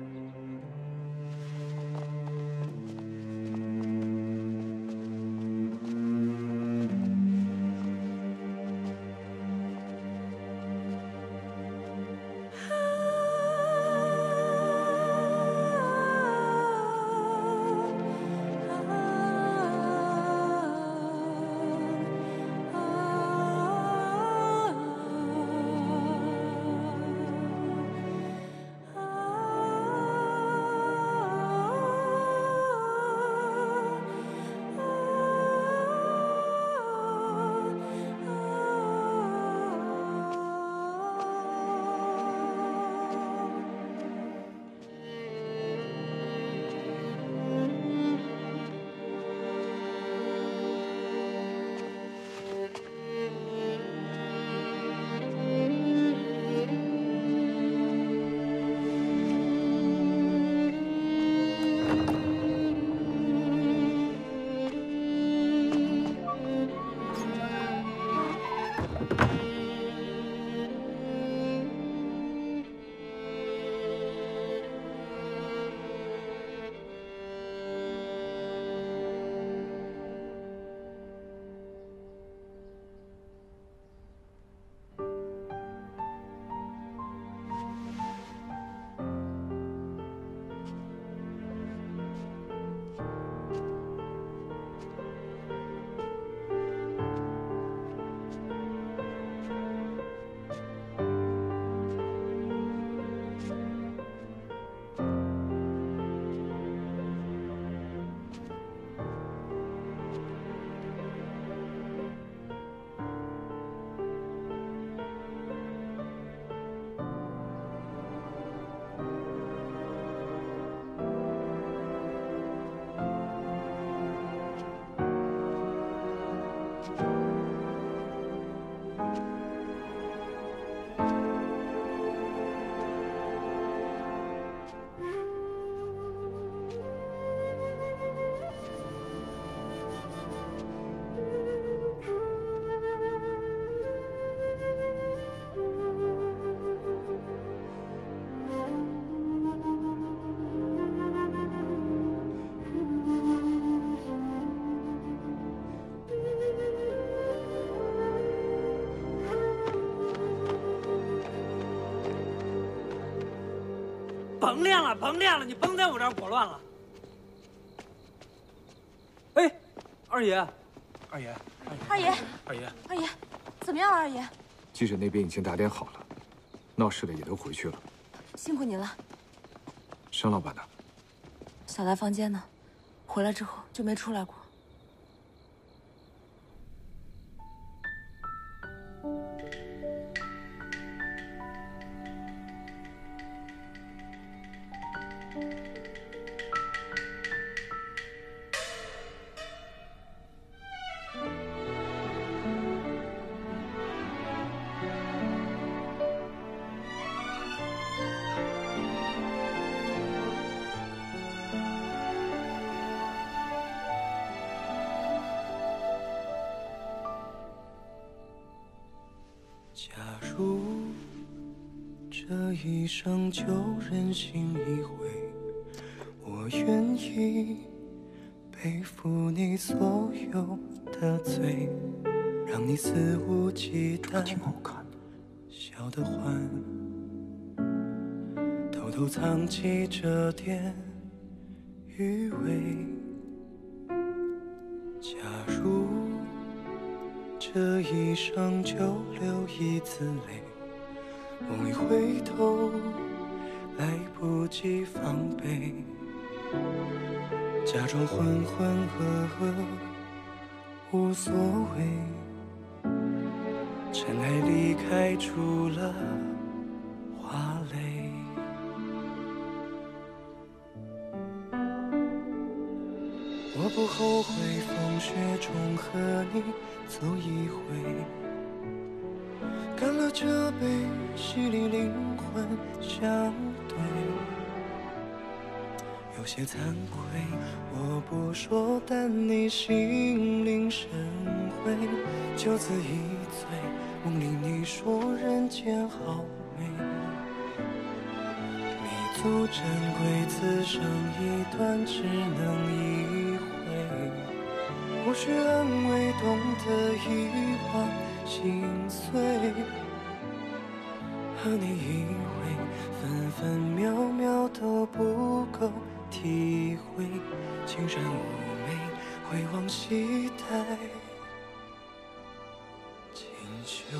S4: 甭练了，你甭在我这儿裹乱了。哎，二爷，
S38: 二爷，
S35: 二爷，
S38: 二爷，
S35: 二爷，怎么样了？二爷，
S10: 记者那边已经打点好了，闹事的也都回去了。
S35: 辛苦您了。
S10: 商老板呢？
S35: 小来房间呢，回来之后就没出来过。
S39: 假装浑浑噩噩无所谓，尘埃离开出了花蕾。我不后悔风雪中和你走一回，干了这杯，洗礼灵魂相对。有些惭愧，我不说，但你心领神会。就此一醉，梦里你说人间好美。弥足珍贵，此生一段，只能一回。无需安慰，懂得遗忘心碎。和你依偎，分分秒秒都不够体会。青山妩媚，回望西台，锦绣